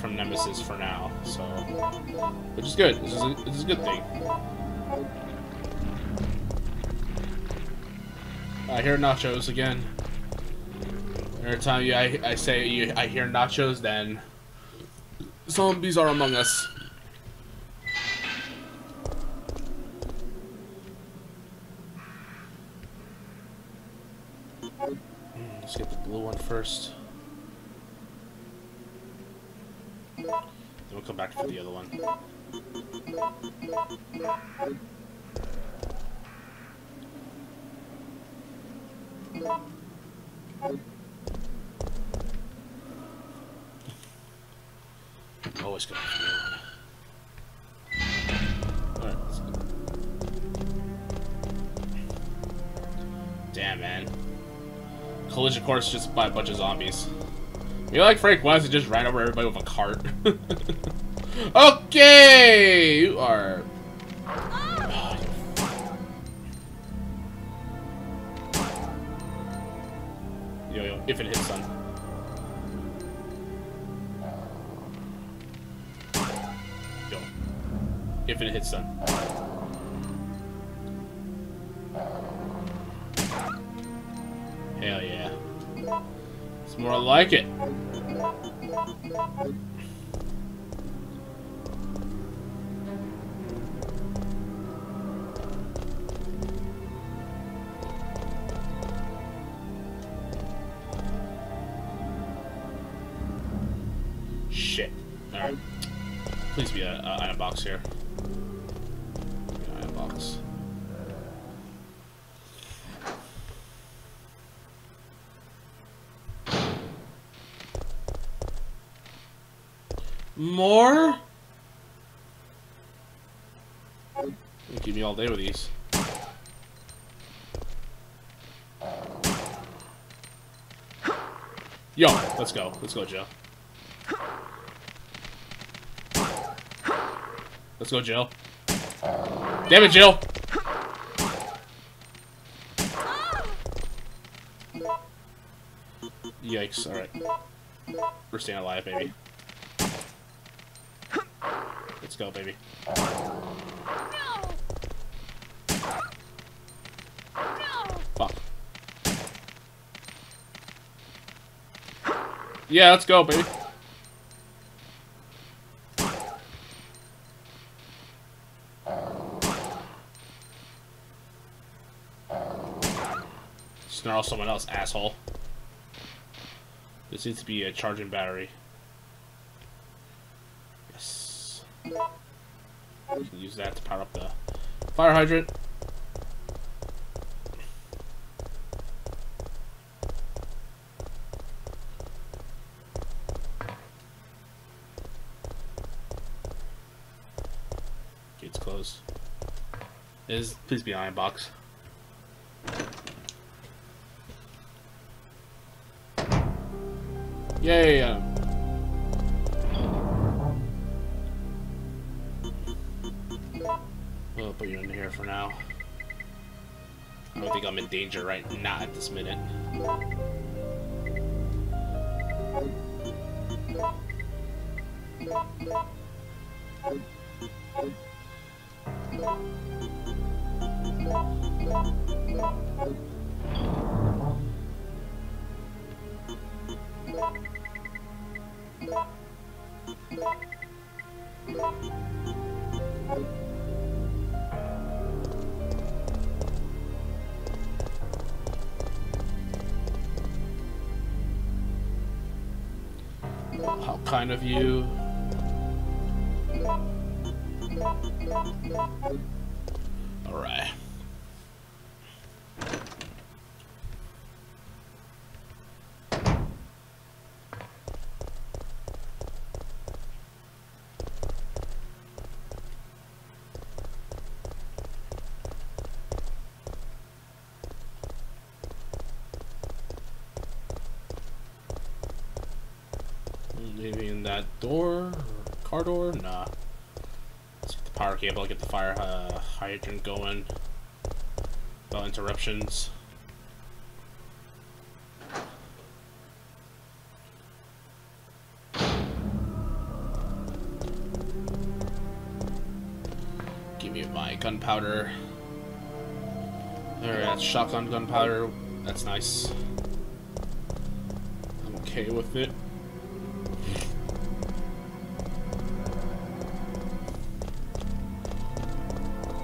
From Nemesis for now, so... Which is good. This is a, this is a good thing. I hear nachos again. Every time you, I, I say you, I hear nachos, then... Zombies are among us. Course just by a bunch of zombies. You like Frank West and just ran over everybody with a cart. okay, you are. It's more like it. All day with these. Yo, let's go. Let's go, Joe. Let's go, Jill. Damn it, Jill! Yikes, alright. We're staying alive, baby. Let's go, baby. Fuck. Yeah, let's go, baby. Snarl someone else, asshole. This needs to be a charging battery. Yes. Use that to power up the fire hydrant. Gates closed. Is please be item box. Yay! Uh, we'll put you in here for now. I don't think I'm in danger right now at this minute. Kind of you. Door? Car door? Nah. Let's get the power cable, get the fire uh, hydrant going. No interruptions. Give me my gunpowder. Alright, that's shotgun gunpowder. That's nice. I'm okay with it.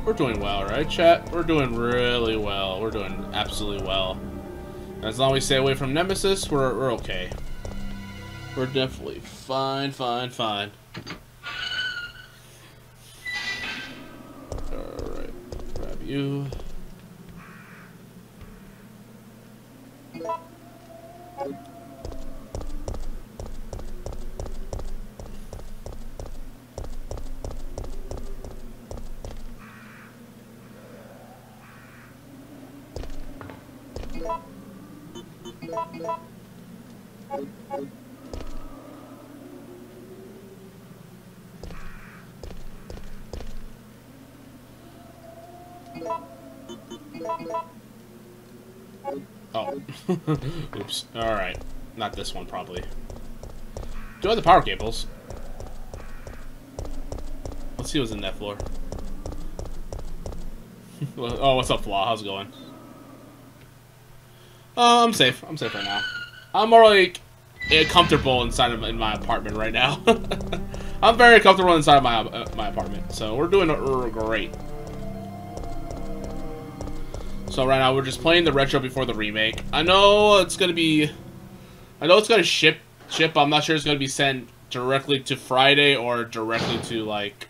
We're doing well, right, chat? We're doing really well. We're doing absolutely well. As long as we stay away from Nemesis, we're, we're okay. We're definitely fine, fine, fine. Alright, grab you. Oops. Alright. Not this one, probably. Do I have the power cables? Let's see what's in that floor. oh, what's up, Flaw? How's it going? Oh, I'm safe. I'm safe right now. I'm more like comfortable inside of in my apartment right now. I'm very comfortable inside of my uh, my apartment, so we're doing uh, great. So right now we're just playing the retro before the remake. I know it's gonna be, I know it's gonna ship ship. I'm not sure it's gonna be sent directly to Friday or directly to like,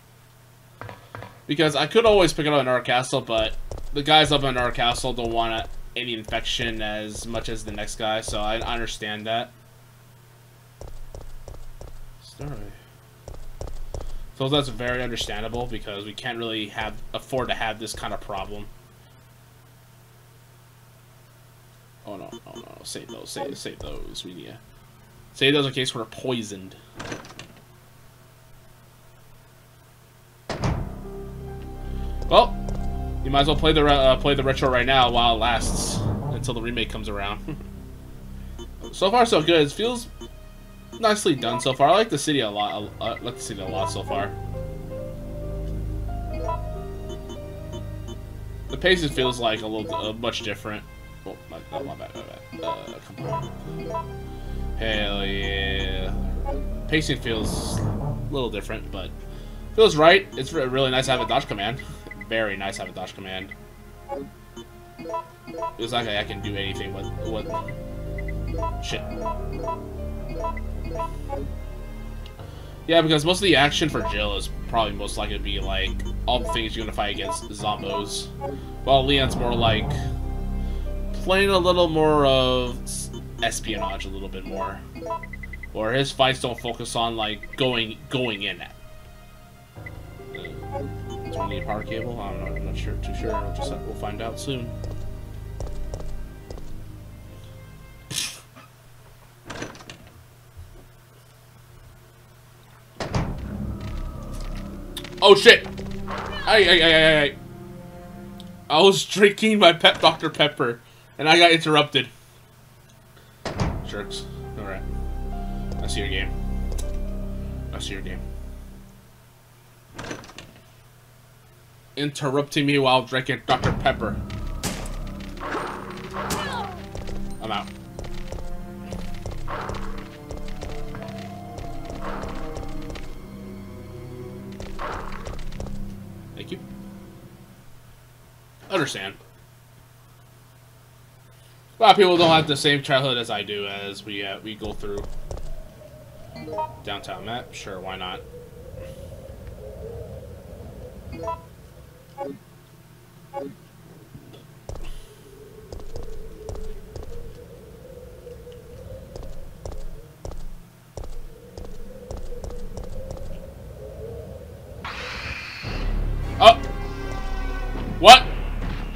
because I could always pick it up in our castle, but the guys up in our castle don't want any infection as much as the next guy, so I, I understand that. Sorry. So that's very understandable because we can't really have afford to have this kind of problem. Oh no, oh no, save those, save, save those, we need to save those in case we're poisoned. Well, you might as well play the uh, play the retro right now while it lasts until the remake comes around. so far, so good. It feels nicely done so far. I like the city a lot. I like the city a lot so far. The pacing feels like a little uh, much different. Oh, my, oh, my bad, my bad. Uh, come on. Hell yeah. Pacing feels a little different, but feels right. It's really nice to have a dodge command. Very nice to have a dodge command. It's like I can do anything with what. Shit. Yeah, because most of the action for Jill is probably most likely to be like all the things you're gonna fight against zombos. While Leon's more like playing a little more of espionage a little bit more. Or his fights don't focus on like going going in at. Do I need power cable? I don't know. I'm not sure. Too sure. We'll just we'll find out soon. Oh shit! Hey, hey, hey, hey, hey. I was drinking my pep Dr. Pepper, and I got interrupted. Jerks. Alright. I see your game. I see your game. Interrupting me while drinking Dr. Pepper. I'm out. Thank you. Understand. Lot of people don't have the same childhood as I do as we uh, we go through. Downtown map, sure, why not? Oh! What?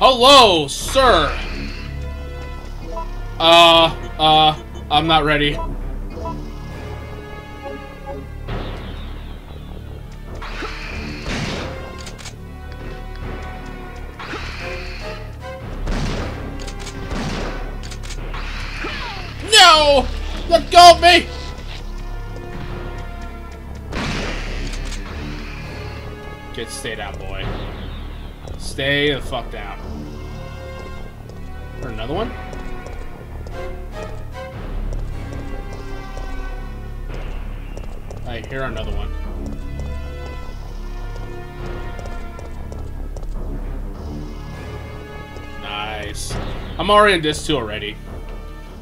Hello, sir! Uh, uh, I'm not ready. No! Let go of me! Get stay down, boy. Stay the fuck down. Or another one? Hear another one. Nice. I'm already in this two already.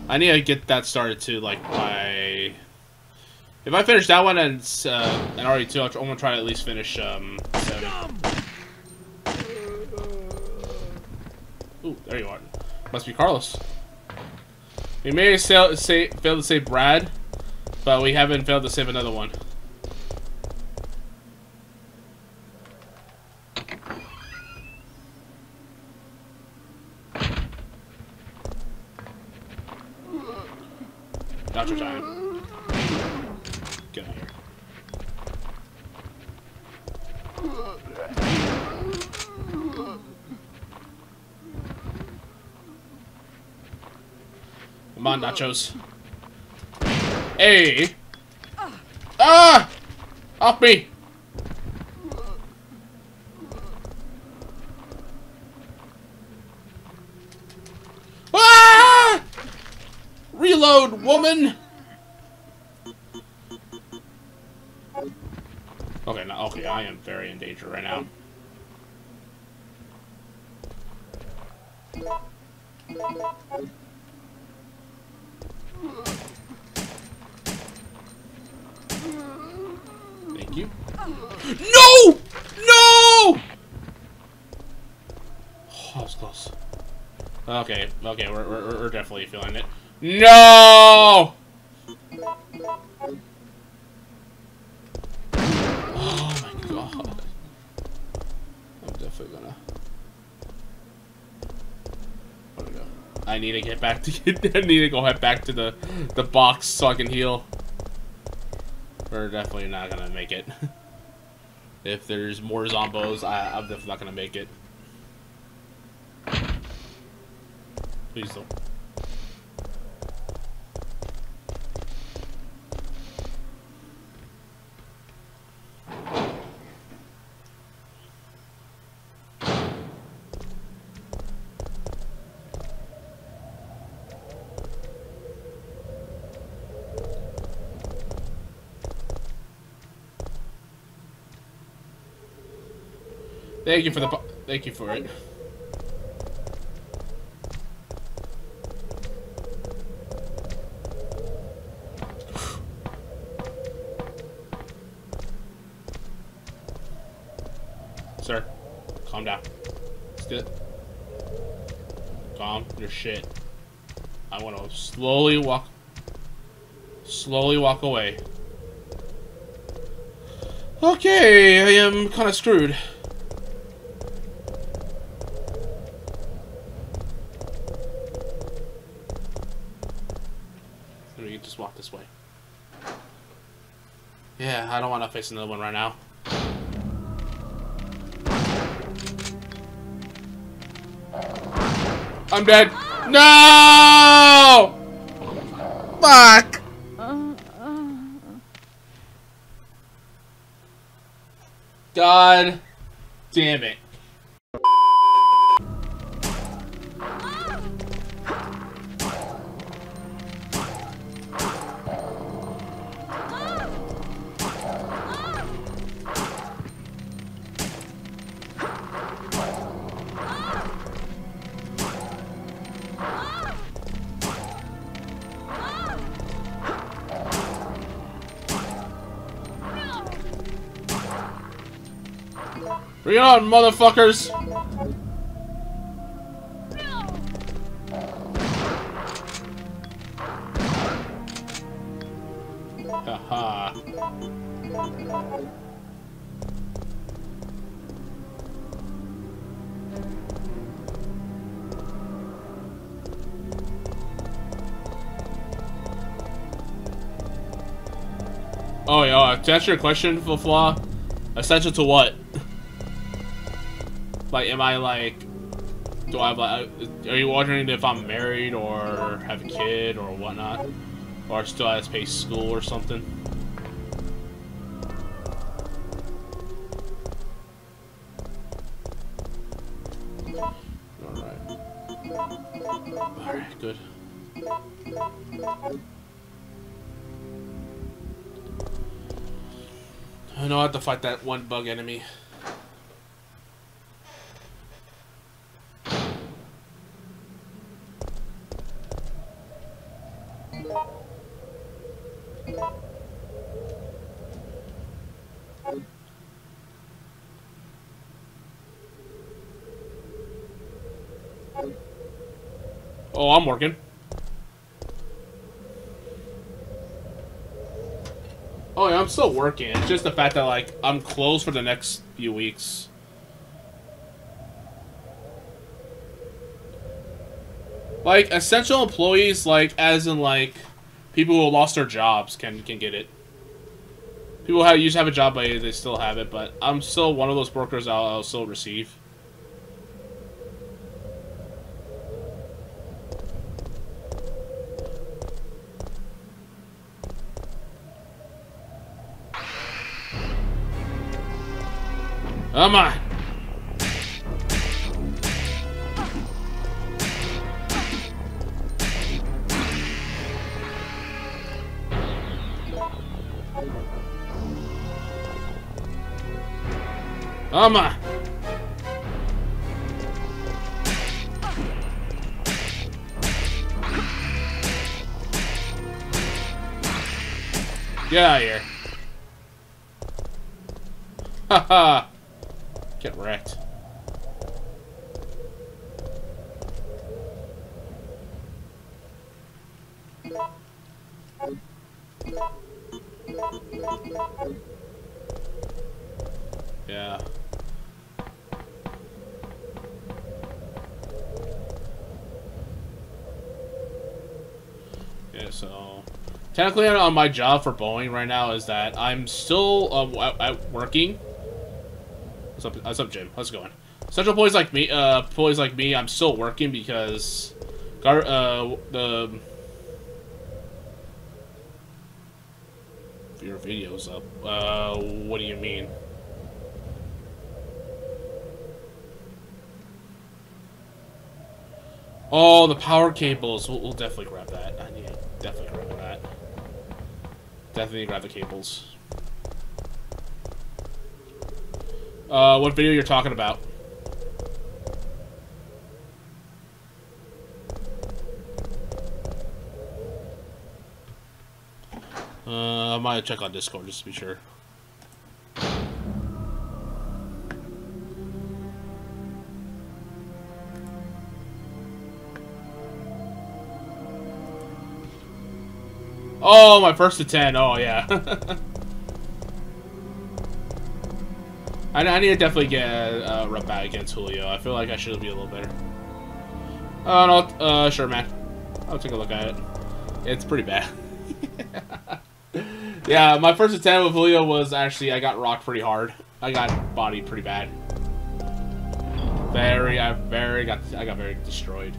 I need to get that started too, like by. If I finish that one and uh, and already two, I'm gonna try to at least finish um seven. Ooh, there you are. Must be Carlos. We may have failed to save Brad, but we haven't failed to save another one. Not your time. Get out of here. Come on, nachos. Hey! Ah! Off me! Ah! Reload, woman! Okay, okay, I am very in danger right now. Okay, we're, we're, we're definitely feeling it. No! Oh my god. I'm definitely gonna... Go? I need to get back to I need to go head back to the the box so I can heal. We're definitely not gonna make it. if there's more zombos, I, I'm definitely not gonna make it. Please don't. Thank you for the. Thank you for it. Sir, calm down. Let's get Calm your shit. I want to slowly walk, slowly walk away. Okay, I am kind of screwed. We can just walk this way. Yeah, I don't want to face another one right now. I'm dead. No! Fuck! God damn it. Bring it on, motherfuckers! Haha. Oh, yeah, to answer your question, Flaw, essential to what? Like, am I like, do I have like, are you wondering if I'm married or have a kid or whatnot? Or still have to pay school or something? Alright. Alright, good. I know I have to fight that one bug enemy. Oh, I'm working. Oh yeah, I'm still working. It's just the fact that like I'm closed for the next few weeks. Like essential employees, like as in like people who lost their jobs can can get it. People have, used to have a job, but they still have it. But I'm still one of those workers. I'll, I'll still receive. Come on. Come on. Get out of here. Haha. Get wrecked. Yeah. Yeah, so technically on my job for Boeing right now is that I'm still uh, out, out working. What's up, what's up, Jim? How's it going? Central employees like me, uh, boys like me, I'm still working because, gar uh, the your video's up. Uh, what do you mean? Oh, the power cables. We'll, we'll definitely grab that. I need to definitely grab that. Definitely grab the cables. Uh, what video you're talking about? Uh, I might check on Discord just to be sure. Oh, my first to ten. Oh, yeah. I, I need to definitely get uh, rep back against Julio. I feel like I should be a little better. Oh, no. Uh, sure, man. I'll take a look at it. It's pretty bad. yeah, my first attempt with Julio was actually, I got rocked pretty hard. I got bodied pretty bad. Very, I very got, I got very destroyed.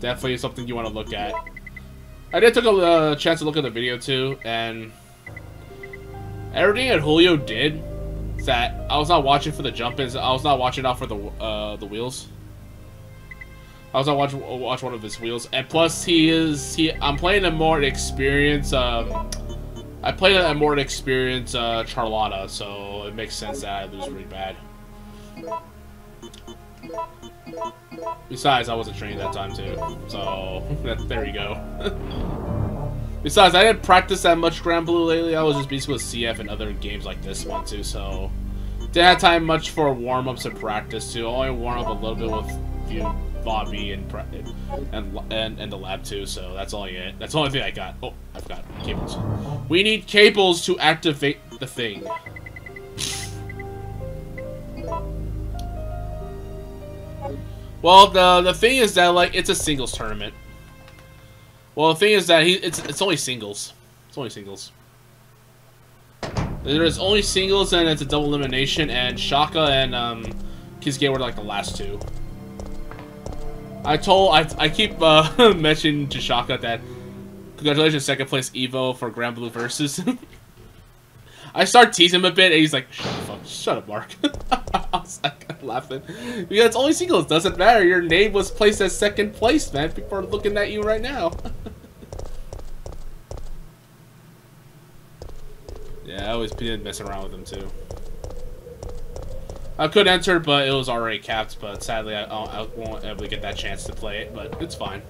Definitely something you want to look at. I did took a uh, chance to look at the video too, and everything that Julio did that I was not watching for the jump ins. I was not watching out for the uh, the wheels. I was not watching watch one of his wheels, and plus he is he. I'm playing a more experienced. Um, I played a more experienced uh, Charlotta, so it makes sense that I lose really bad. Besides, I wasn't trained that time too, so there you go. Besides, I didn't practice that much Granblue lately. I was just basically with CF and other games like this one too, so didn't have time much for warm-ups and practice too. Only warm up a little bit with few Bobby and and and and the lab too. So that's all I get. That's the only thing I got. Oh, I've got cables. We need cables to activate the thing. Well, the the thing is that like it's a singles tournament. Well, the thing is that he it's it's only singles. It's only singles. There's only singles and it's a double elimination, and Shaka and um, Kisuke were like the last two. I told I I keep uh, mentioning to Shaka that congratulations second place Evo for Granblue versus. I start teasing him a bit, and he's like, "Shut up, shut up, Mark." I was like laughing because it's only singles. Doesn't matter. Your name was placed as second place, man. People are looking at you right now. yeah, I always been messing around with him too. I could enter, but it was already capped. But sadly, I, I won't ever get that chance to play it. But it's fine.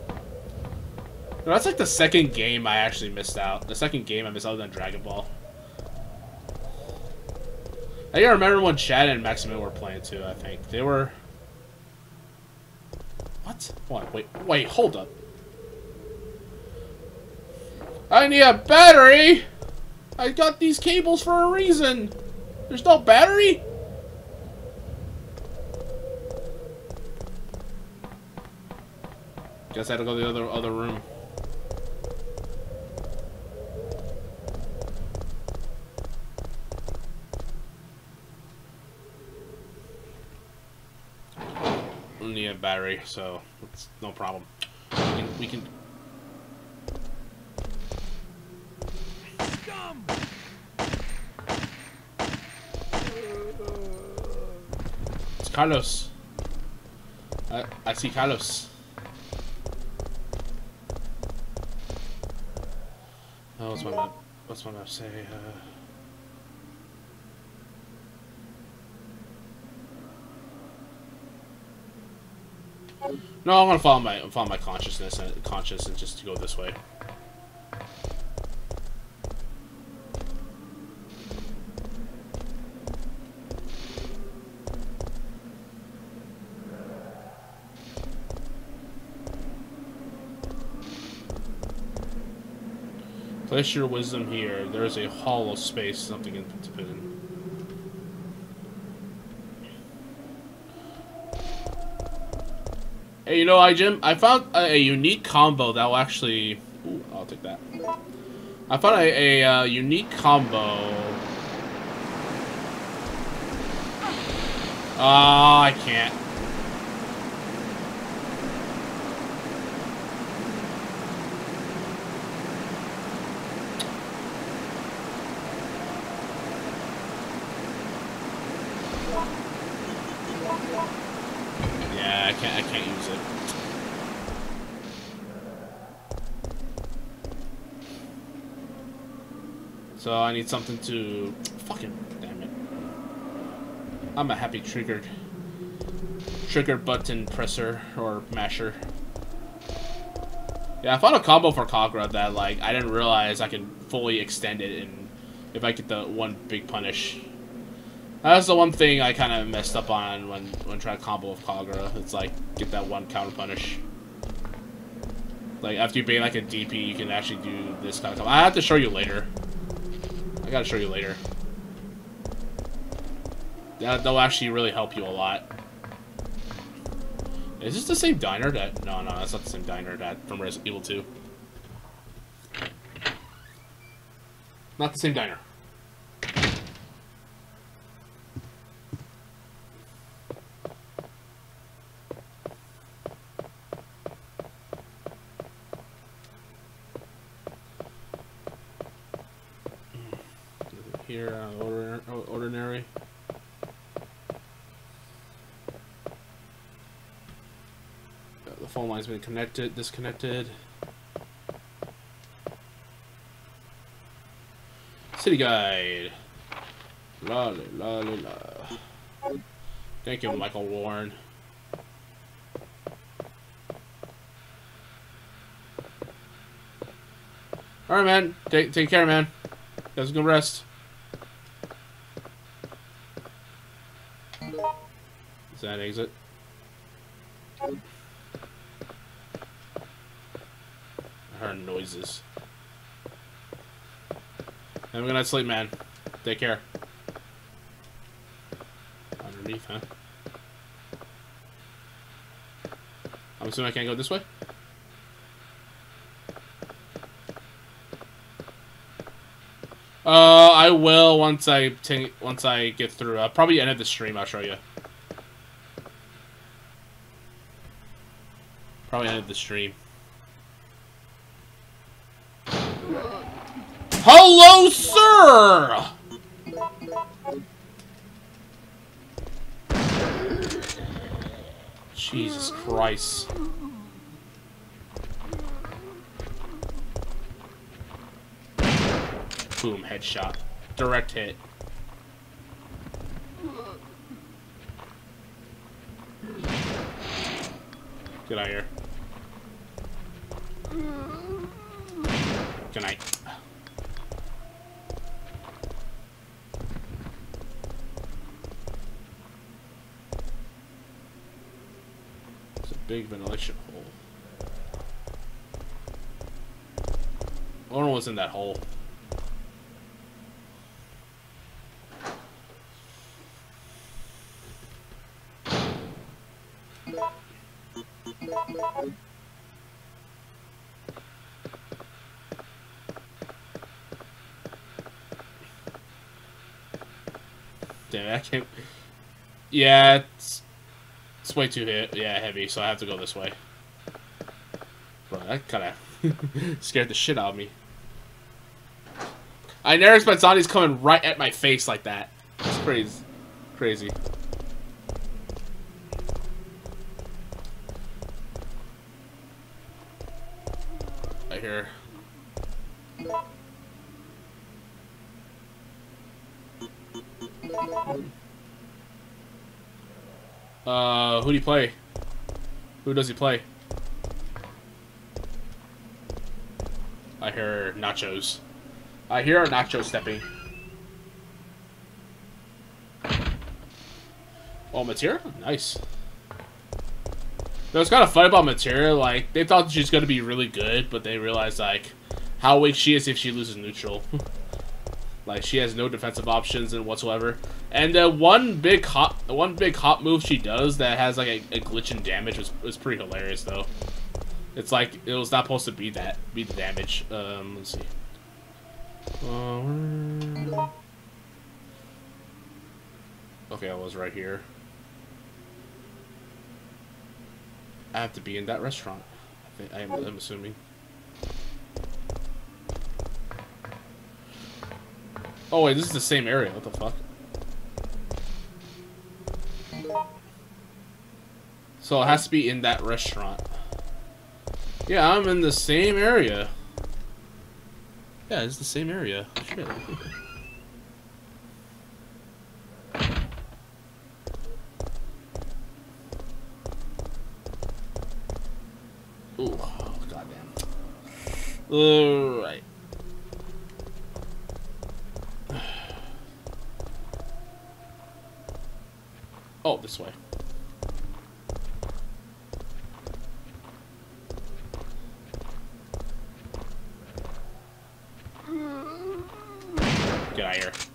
That's like the second game I actually missed out. The second game I missed out on Dragon Ball. I remember when Chad and Maximin were playing too, I think. They were... What? What? Wait, wait, hold up. I need a battery! I got these cables for a reason! There's no battery? Guess I had to go to the other other room. A battery, so it's no problem. We can. We can it's Carlos. I I see Carlos. Oh, what's my map? What's my map say? Uh, No, I'm gonna follow my follow my consciousness and conscious and just to go this way. Place your wisdom here. There is a hollow space, something in to put in. Hey, you know, I Jim, I found a, a, unique combo that will actually. Ooh, I'll take that. I found a, a uh, unique combo. Ah, uh, I can't. So I need something to... Fucking... Damn it. Uh, I'm a happy triggered... Trigger button presser or masher. Yeah, I found a combo for Kagura that, like, I didn't realize I can fully extend it and if I get the one big punish. That's the one thing I kind of messed up on when, when trying to combo with Kagura. It's like, get that one counter punish. Like after you bait like a DP, you can actually do this kind of stuff. I have to show you later. I gotta show you later. That that'll actually really help you a lot. Is this the same diner that? No, no, that's not the same diner that from Resident Evil 2. Not the same diner. Here, uh, ordinary. The phone line's been connected, disconnected. City guide. La la la la la. Thank you, Michael Warren. All right, man. Take take care, man. A good rest. Is that exit? I heard noises. Have a good night, sleep, man. Take care. Underneath, huh? I'm assuming I can't go this way? Uh, I will once I once I get through. Uh, probably end of the stream. I'll show you. Probably end of the stream. Hello, sir. Jesus Christ. Boom, headshot. Direct hit. Get out of here. Good night. It's a big ventilation hole. Know what's in that hole. I can't. Yeah, it's it's way too hit. Yeah, heavy. So I have to go this way. But that kind of scared the shit out of me. I never expect zombies coming right at my face like that. It's crazy. Crazy. Who do you play? Who does he play? I hear nachos. I hear nacho stepping. Oh, Metera? Nice. It was kind of fun about Metera. Like, they thought she's going to be really good, but they realized, like, how weak she is if she loses neutral. like, she has no defensive options and whatsoever. And uh, one big hot, one big hot move she does that has like a, a glitch in damage was, was pretty hilarious though. It's like it was not supposed to be that be the damage. Um, let's see. Okay, I was right here. I have to be in that restaurant. I think I am. I'm assuming. Oh wait, this is the same area. What the fuck? So it has to be in that restaurant. Yeah, I'm in the same area. Yeah, it's the same area. Shit. Ooh, oh, goddamn. Alright. this way. Get out of here.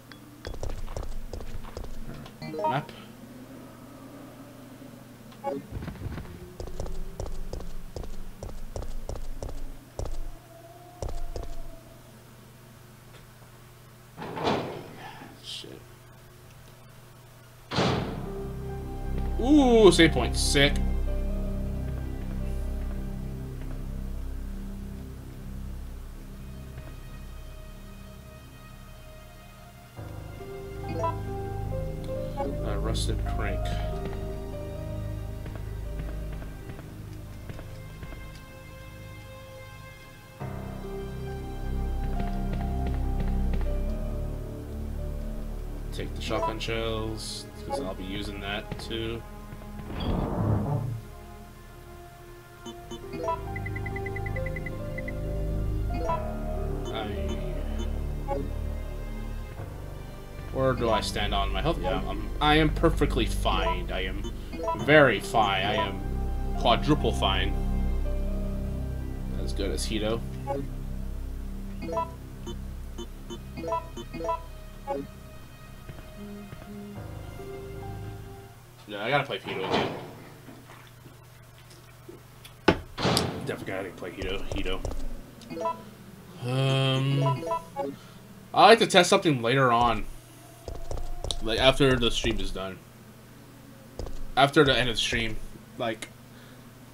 Save point. Sick. Uh, rusted crank. Take the shotgun shells, because I'll be using that too. I stand on my health? Yeah, I'm, I am perfectly fine. I am very fine. I am quadruple fine. As good as Hito. Yeah, I gotta play Hito again. Definitely gotta play Hito. Hito. Um, I like to test something later on, like after the stream is done. After the end of the stream, like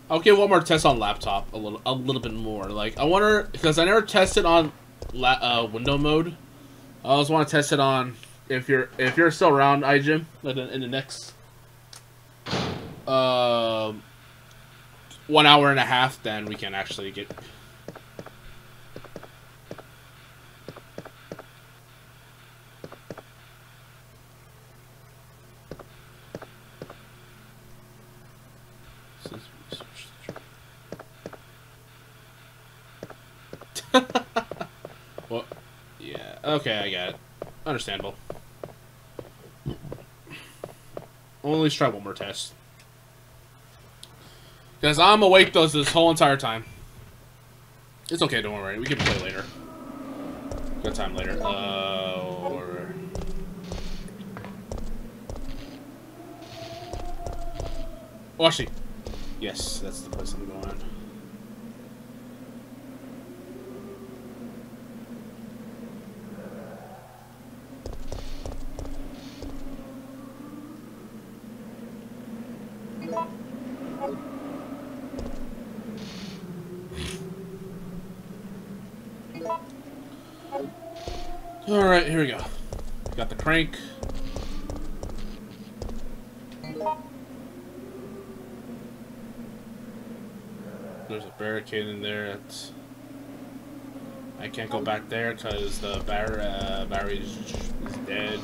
I'll get one more test on laptop a little, a little bit more. Like I wonder because I never tested on la uh, window mode. I always want to test it on if you're if you're still around iGym in the, in the next um one hour and a half, then we can actually get well, yeah. Okay, I got it. Understandable. Well, at least try one more test. Because I'm awake those this whole entire time. It's okay, don't worry. We can play later. Got time later. Uh, or... Oh, yes, that's the place I'm going. Alright, here we go. Got the crank. There's a barricade in there. It's... I can't go back there because the bar uh, Barry's is dead.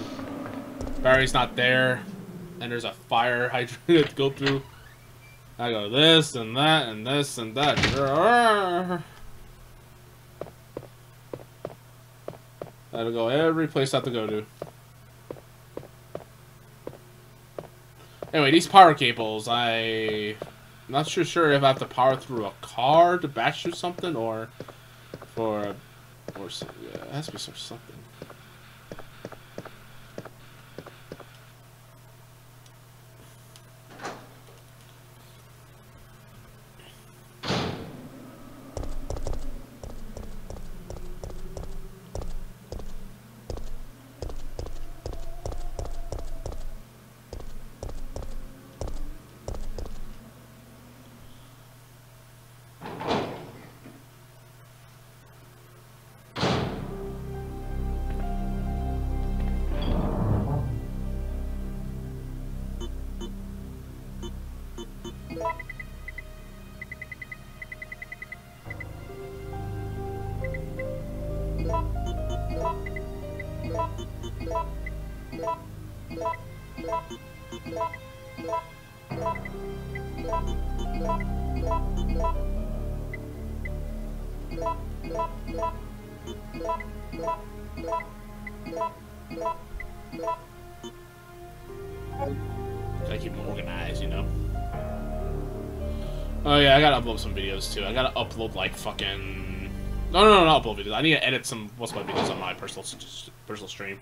Barry's not there. And there's a fire hydrant to go through. I go this and that and this and that. Have go every place I have to go to. Anyway, these power cables. I'm not sure sure if I have to power through a car to batch through something or for or yeah, it has to be something. Gotta upload some videos too. I gotta upload like fucking No, no, no, not both videos. I need to edit some what's my videos on my personal personal stream.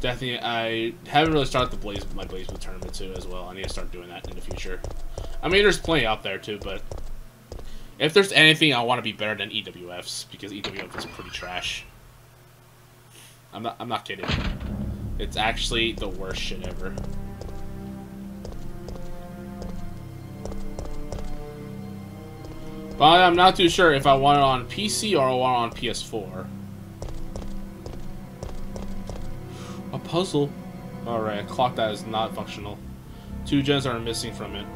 Definitely, I haven't really started the Blaze my BlazBlue tournament too as well. I need to start doing that in the future. I mean, there's plenty out there too, but if there's anything, I want to be better than EWFs because EWF is pretty trash. I'm not. I'm not kidding. It's actually the worst shit ever. But I'm not too sure if I want it on PC or I want it on PS4. A puzzle. Alright, a clock that is not functional. Two gems are missing from it.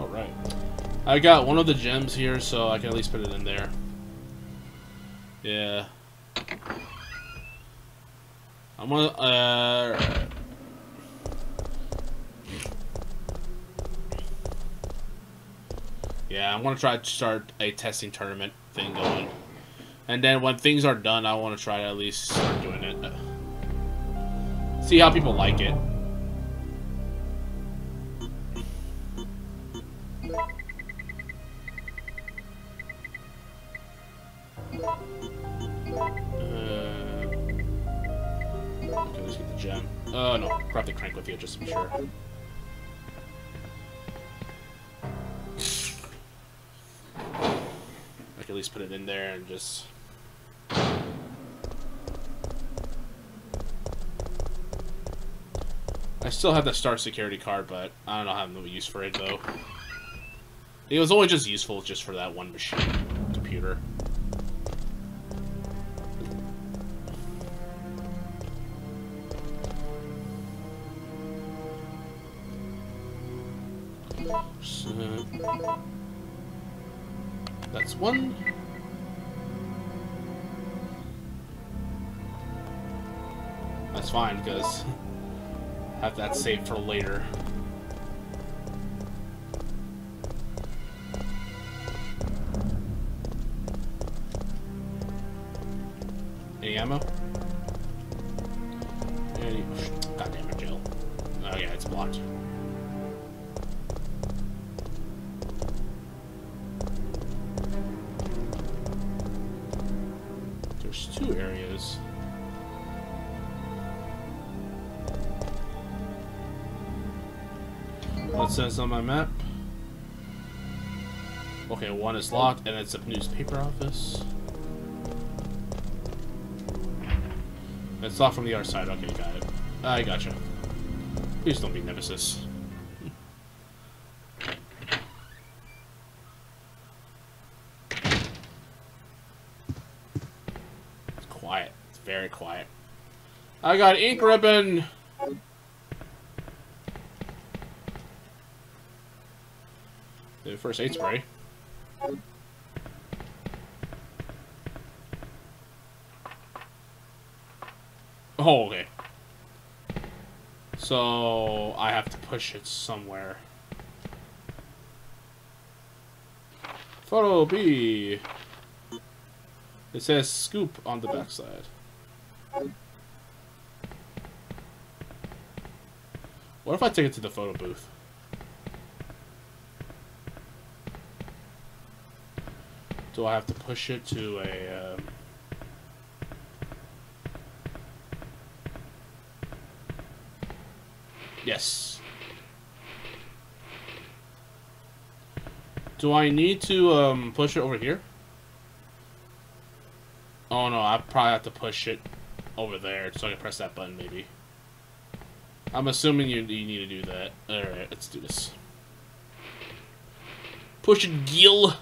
Alright. I got one of the gems here, so I can at least put it in there. Yeah. I'm gonna, uh... Yeah, I'm gonna try to start a testing tournament thing going. And then when things are done, I want to try to at least start doing it. See how people like it. Uh, okay, let's get the gem. Oh no, grab the crank with you just to be sure. At least put it in there and just. I still have the star security card, but I don't know have no use for it though. It was only just useful just for that one machine computer. So, that's one. That's fine, because have that saved for later. Any ammo? Says on my map? Okay, one is locked, and it's a newspaper office. It's locked from the other side. Okay, got it. I gotcha. Please don't be Nemesis. It's quiet. It's very quiet. I got ink ribbon! The first aid spray. Oh, okay. So, I have to push it somewhere. Photo B. It says scoop on the backside. What if I take it to the photo booth? Do I have to push it to a... Um... Yes. Do I need to um, push it over here? Oh no, I probably have to push it over there so I can press that button maybe. I'm assuming you, you need to do that. Alright, let's do this. Push it, Jill!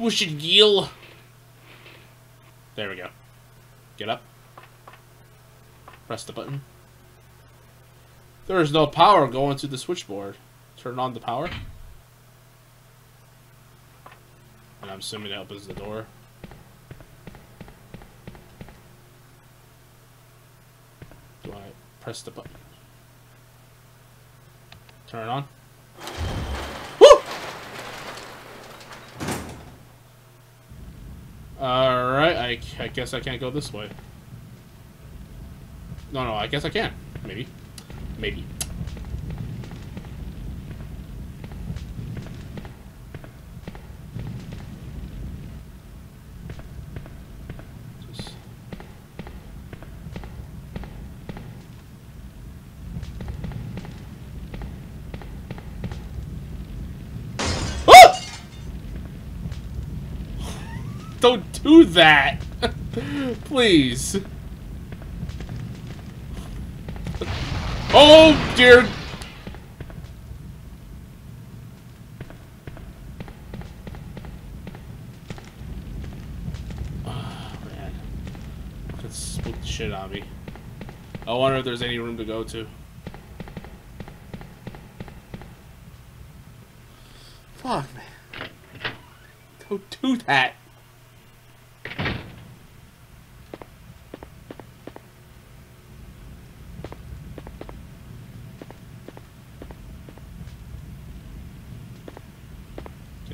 Push it, Jill! There we go. Get up. Press the button. There is no power going to the switchboard. Turn on the power. And I'm assuming it opens the door. Do I press the button? Turn it on. I, I guess I can't go this way. No, no, I guess I can. Maybe. Maybe. Just... Don't do that! Please. Oh, dear Oh, man. That spooked the shit out of me. I wonder if there's any room to go to. Fuck, man. Don't do that.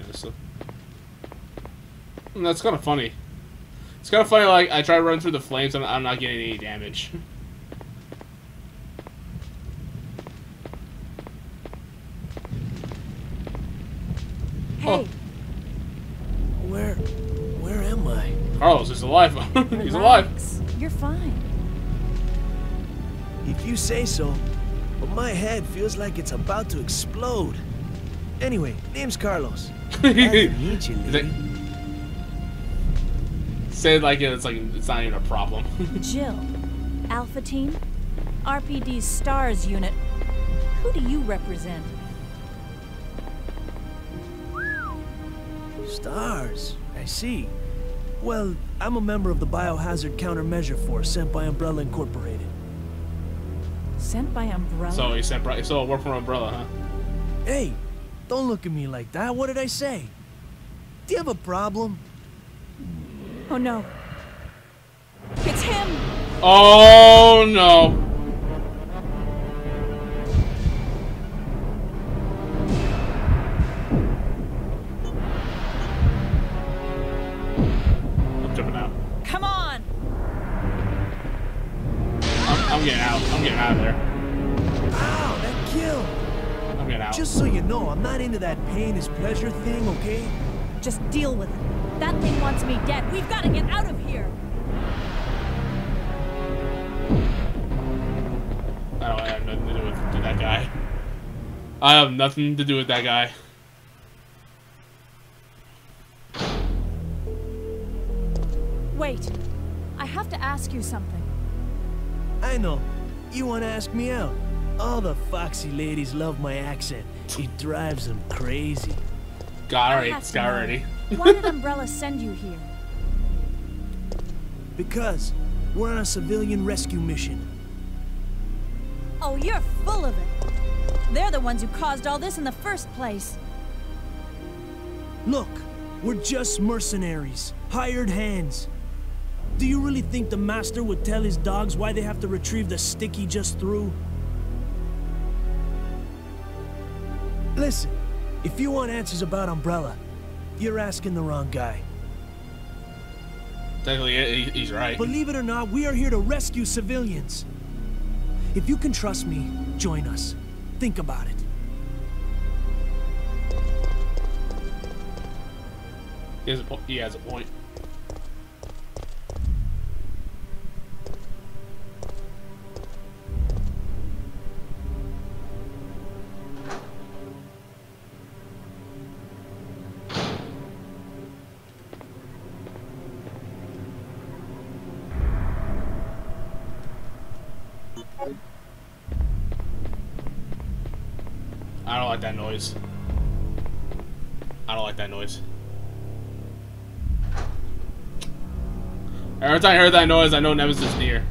Yeah, so. And that's kind of funny. It's kind of funny, like, I try to run through the flames and I'm not getting any damage. Hey, Oh. Where, where am I? Carlos is alive. He's alive. You're fine. If you say so, but my head feels like it's about to explode. Anyway, name's Carlos. Glad you, lady. Say it like it's like it's not even a problem. Jill, Alpha Team, RPD's STARS unit. Who do you represent? Stars. I see. Well, I'm a member of the Biohazard Countermeasure Force sent by Umbrella Incorporated. Sent by Umbrella? so he sent bri- so work from Umbrella, huh? Hey, don't look at me like that. What did I say? Do you have a problem? Oh no. It's him! Oh no. I have nothing to do with that guy. Wait. I have to ask you something. I know. You want to ask me out? All the foxy ladies love my accent. It drives them crazy. Got I already. Got know, already. Why did Umbrella send you here? Because we're on a civilian rescue mission. Oh, you're full of it. They're the ones who caused all this in the first place. Look, we're just mercenaries, hired hands. Do you really think the master would tell his dogs why they have to retrieve the stick he just threw? Listen, if you want answers about Umbrella, you're asking the wrong guy. Technically, he's right. Believe it or not, we are here to rescue civilians. If you can trust me, join us. Think about it. He has a, he has a point. Noise. I don't like that noise. Every time I heard that noise, I know Nemesis is near.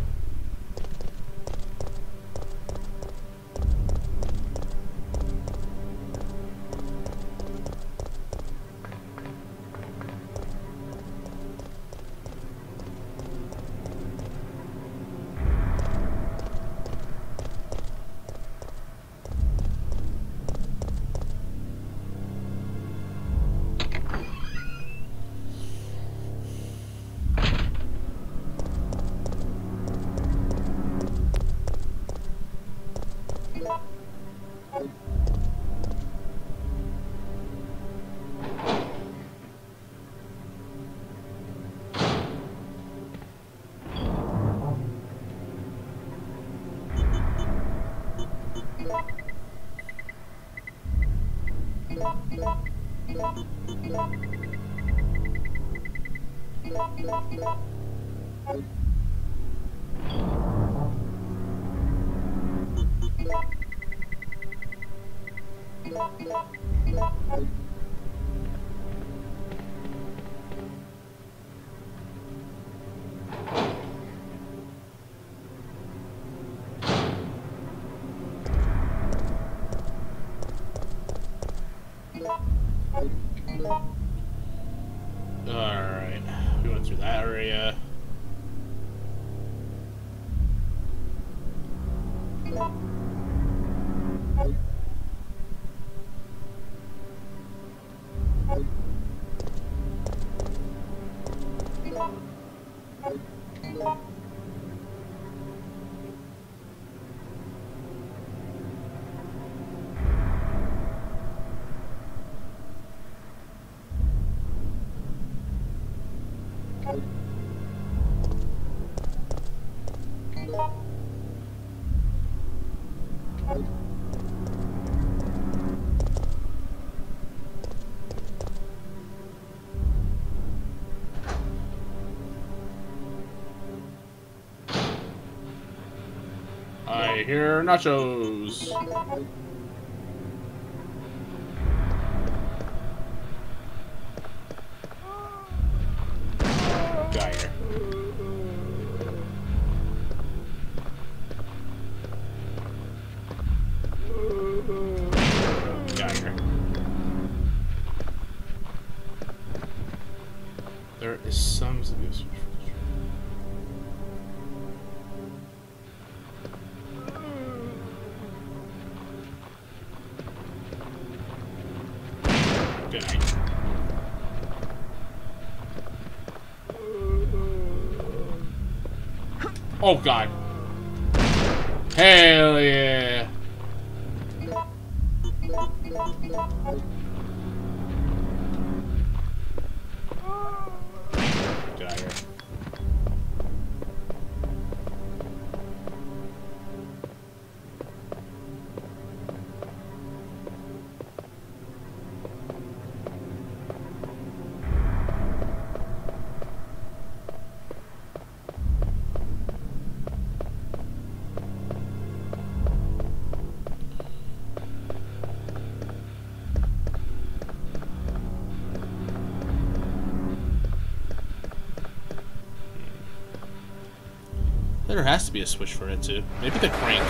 Hear nachos. Oh god. There has to be a switch for it too. Maybe the crank.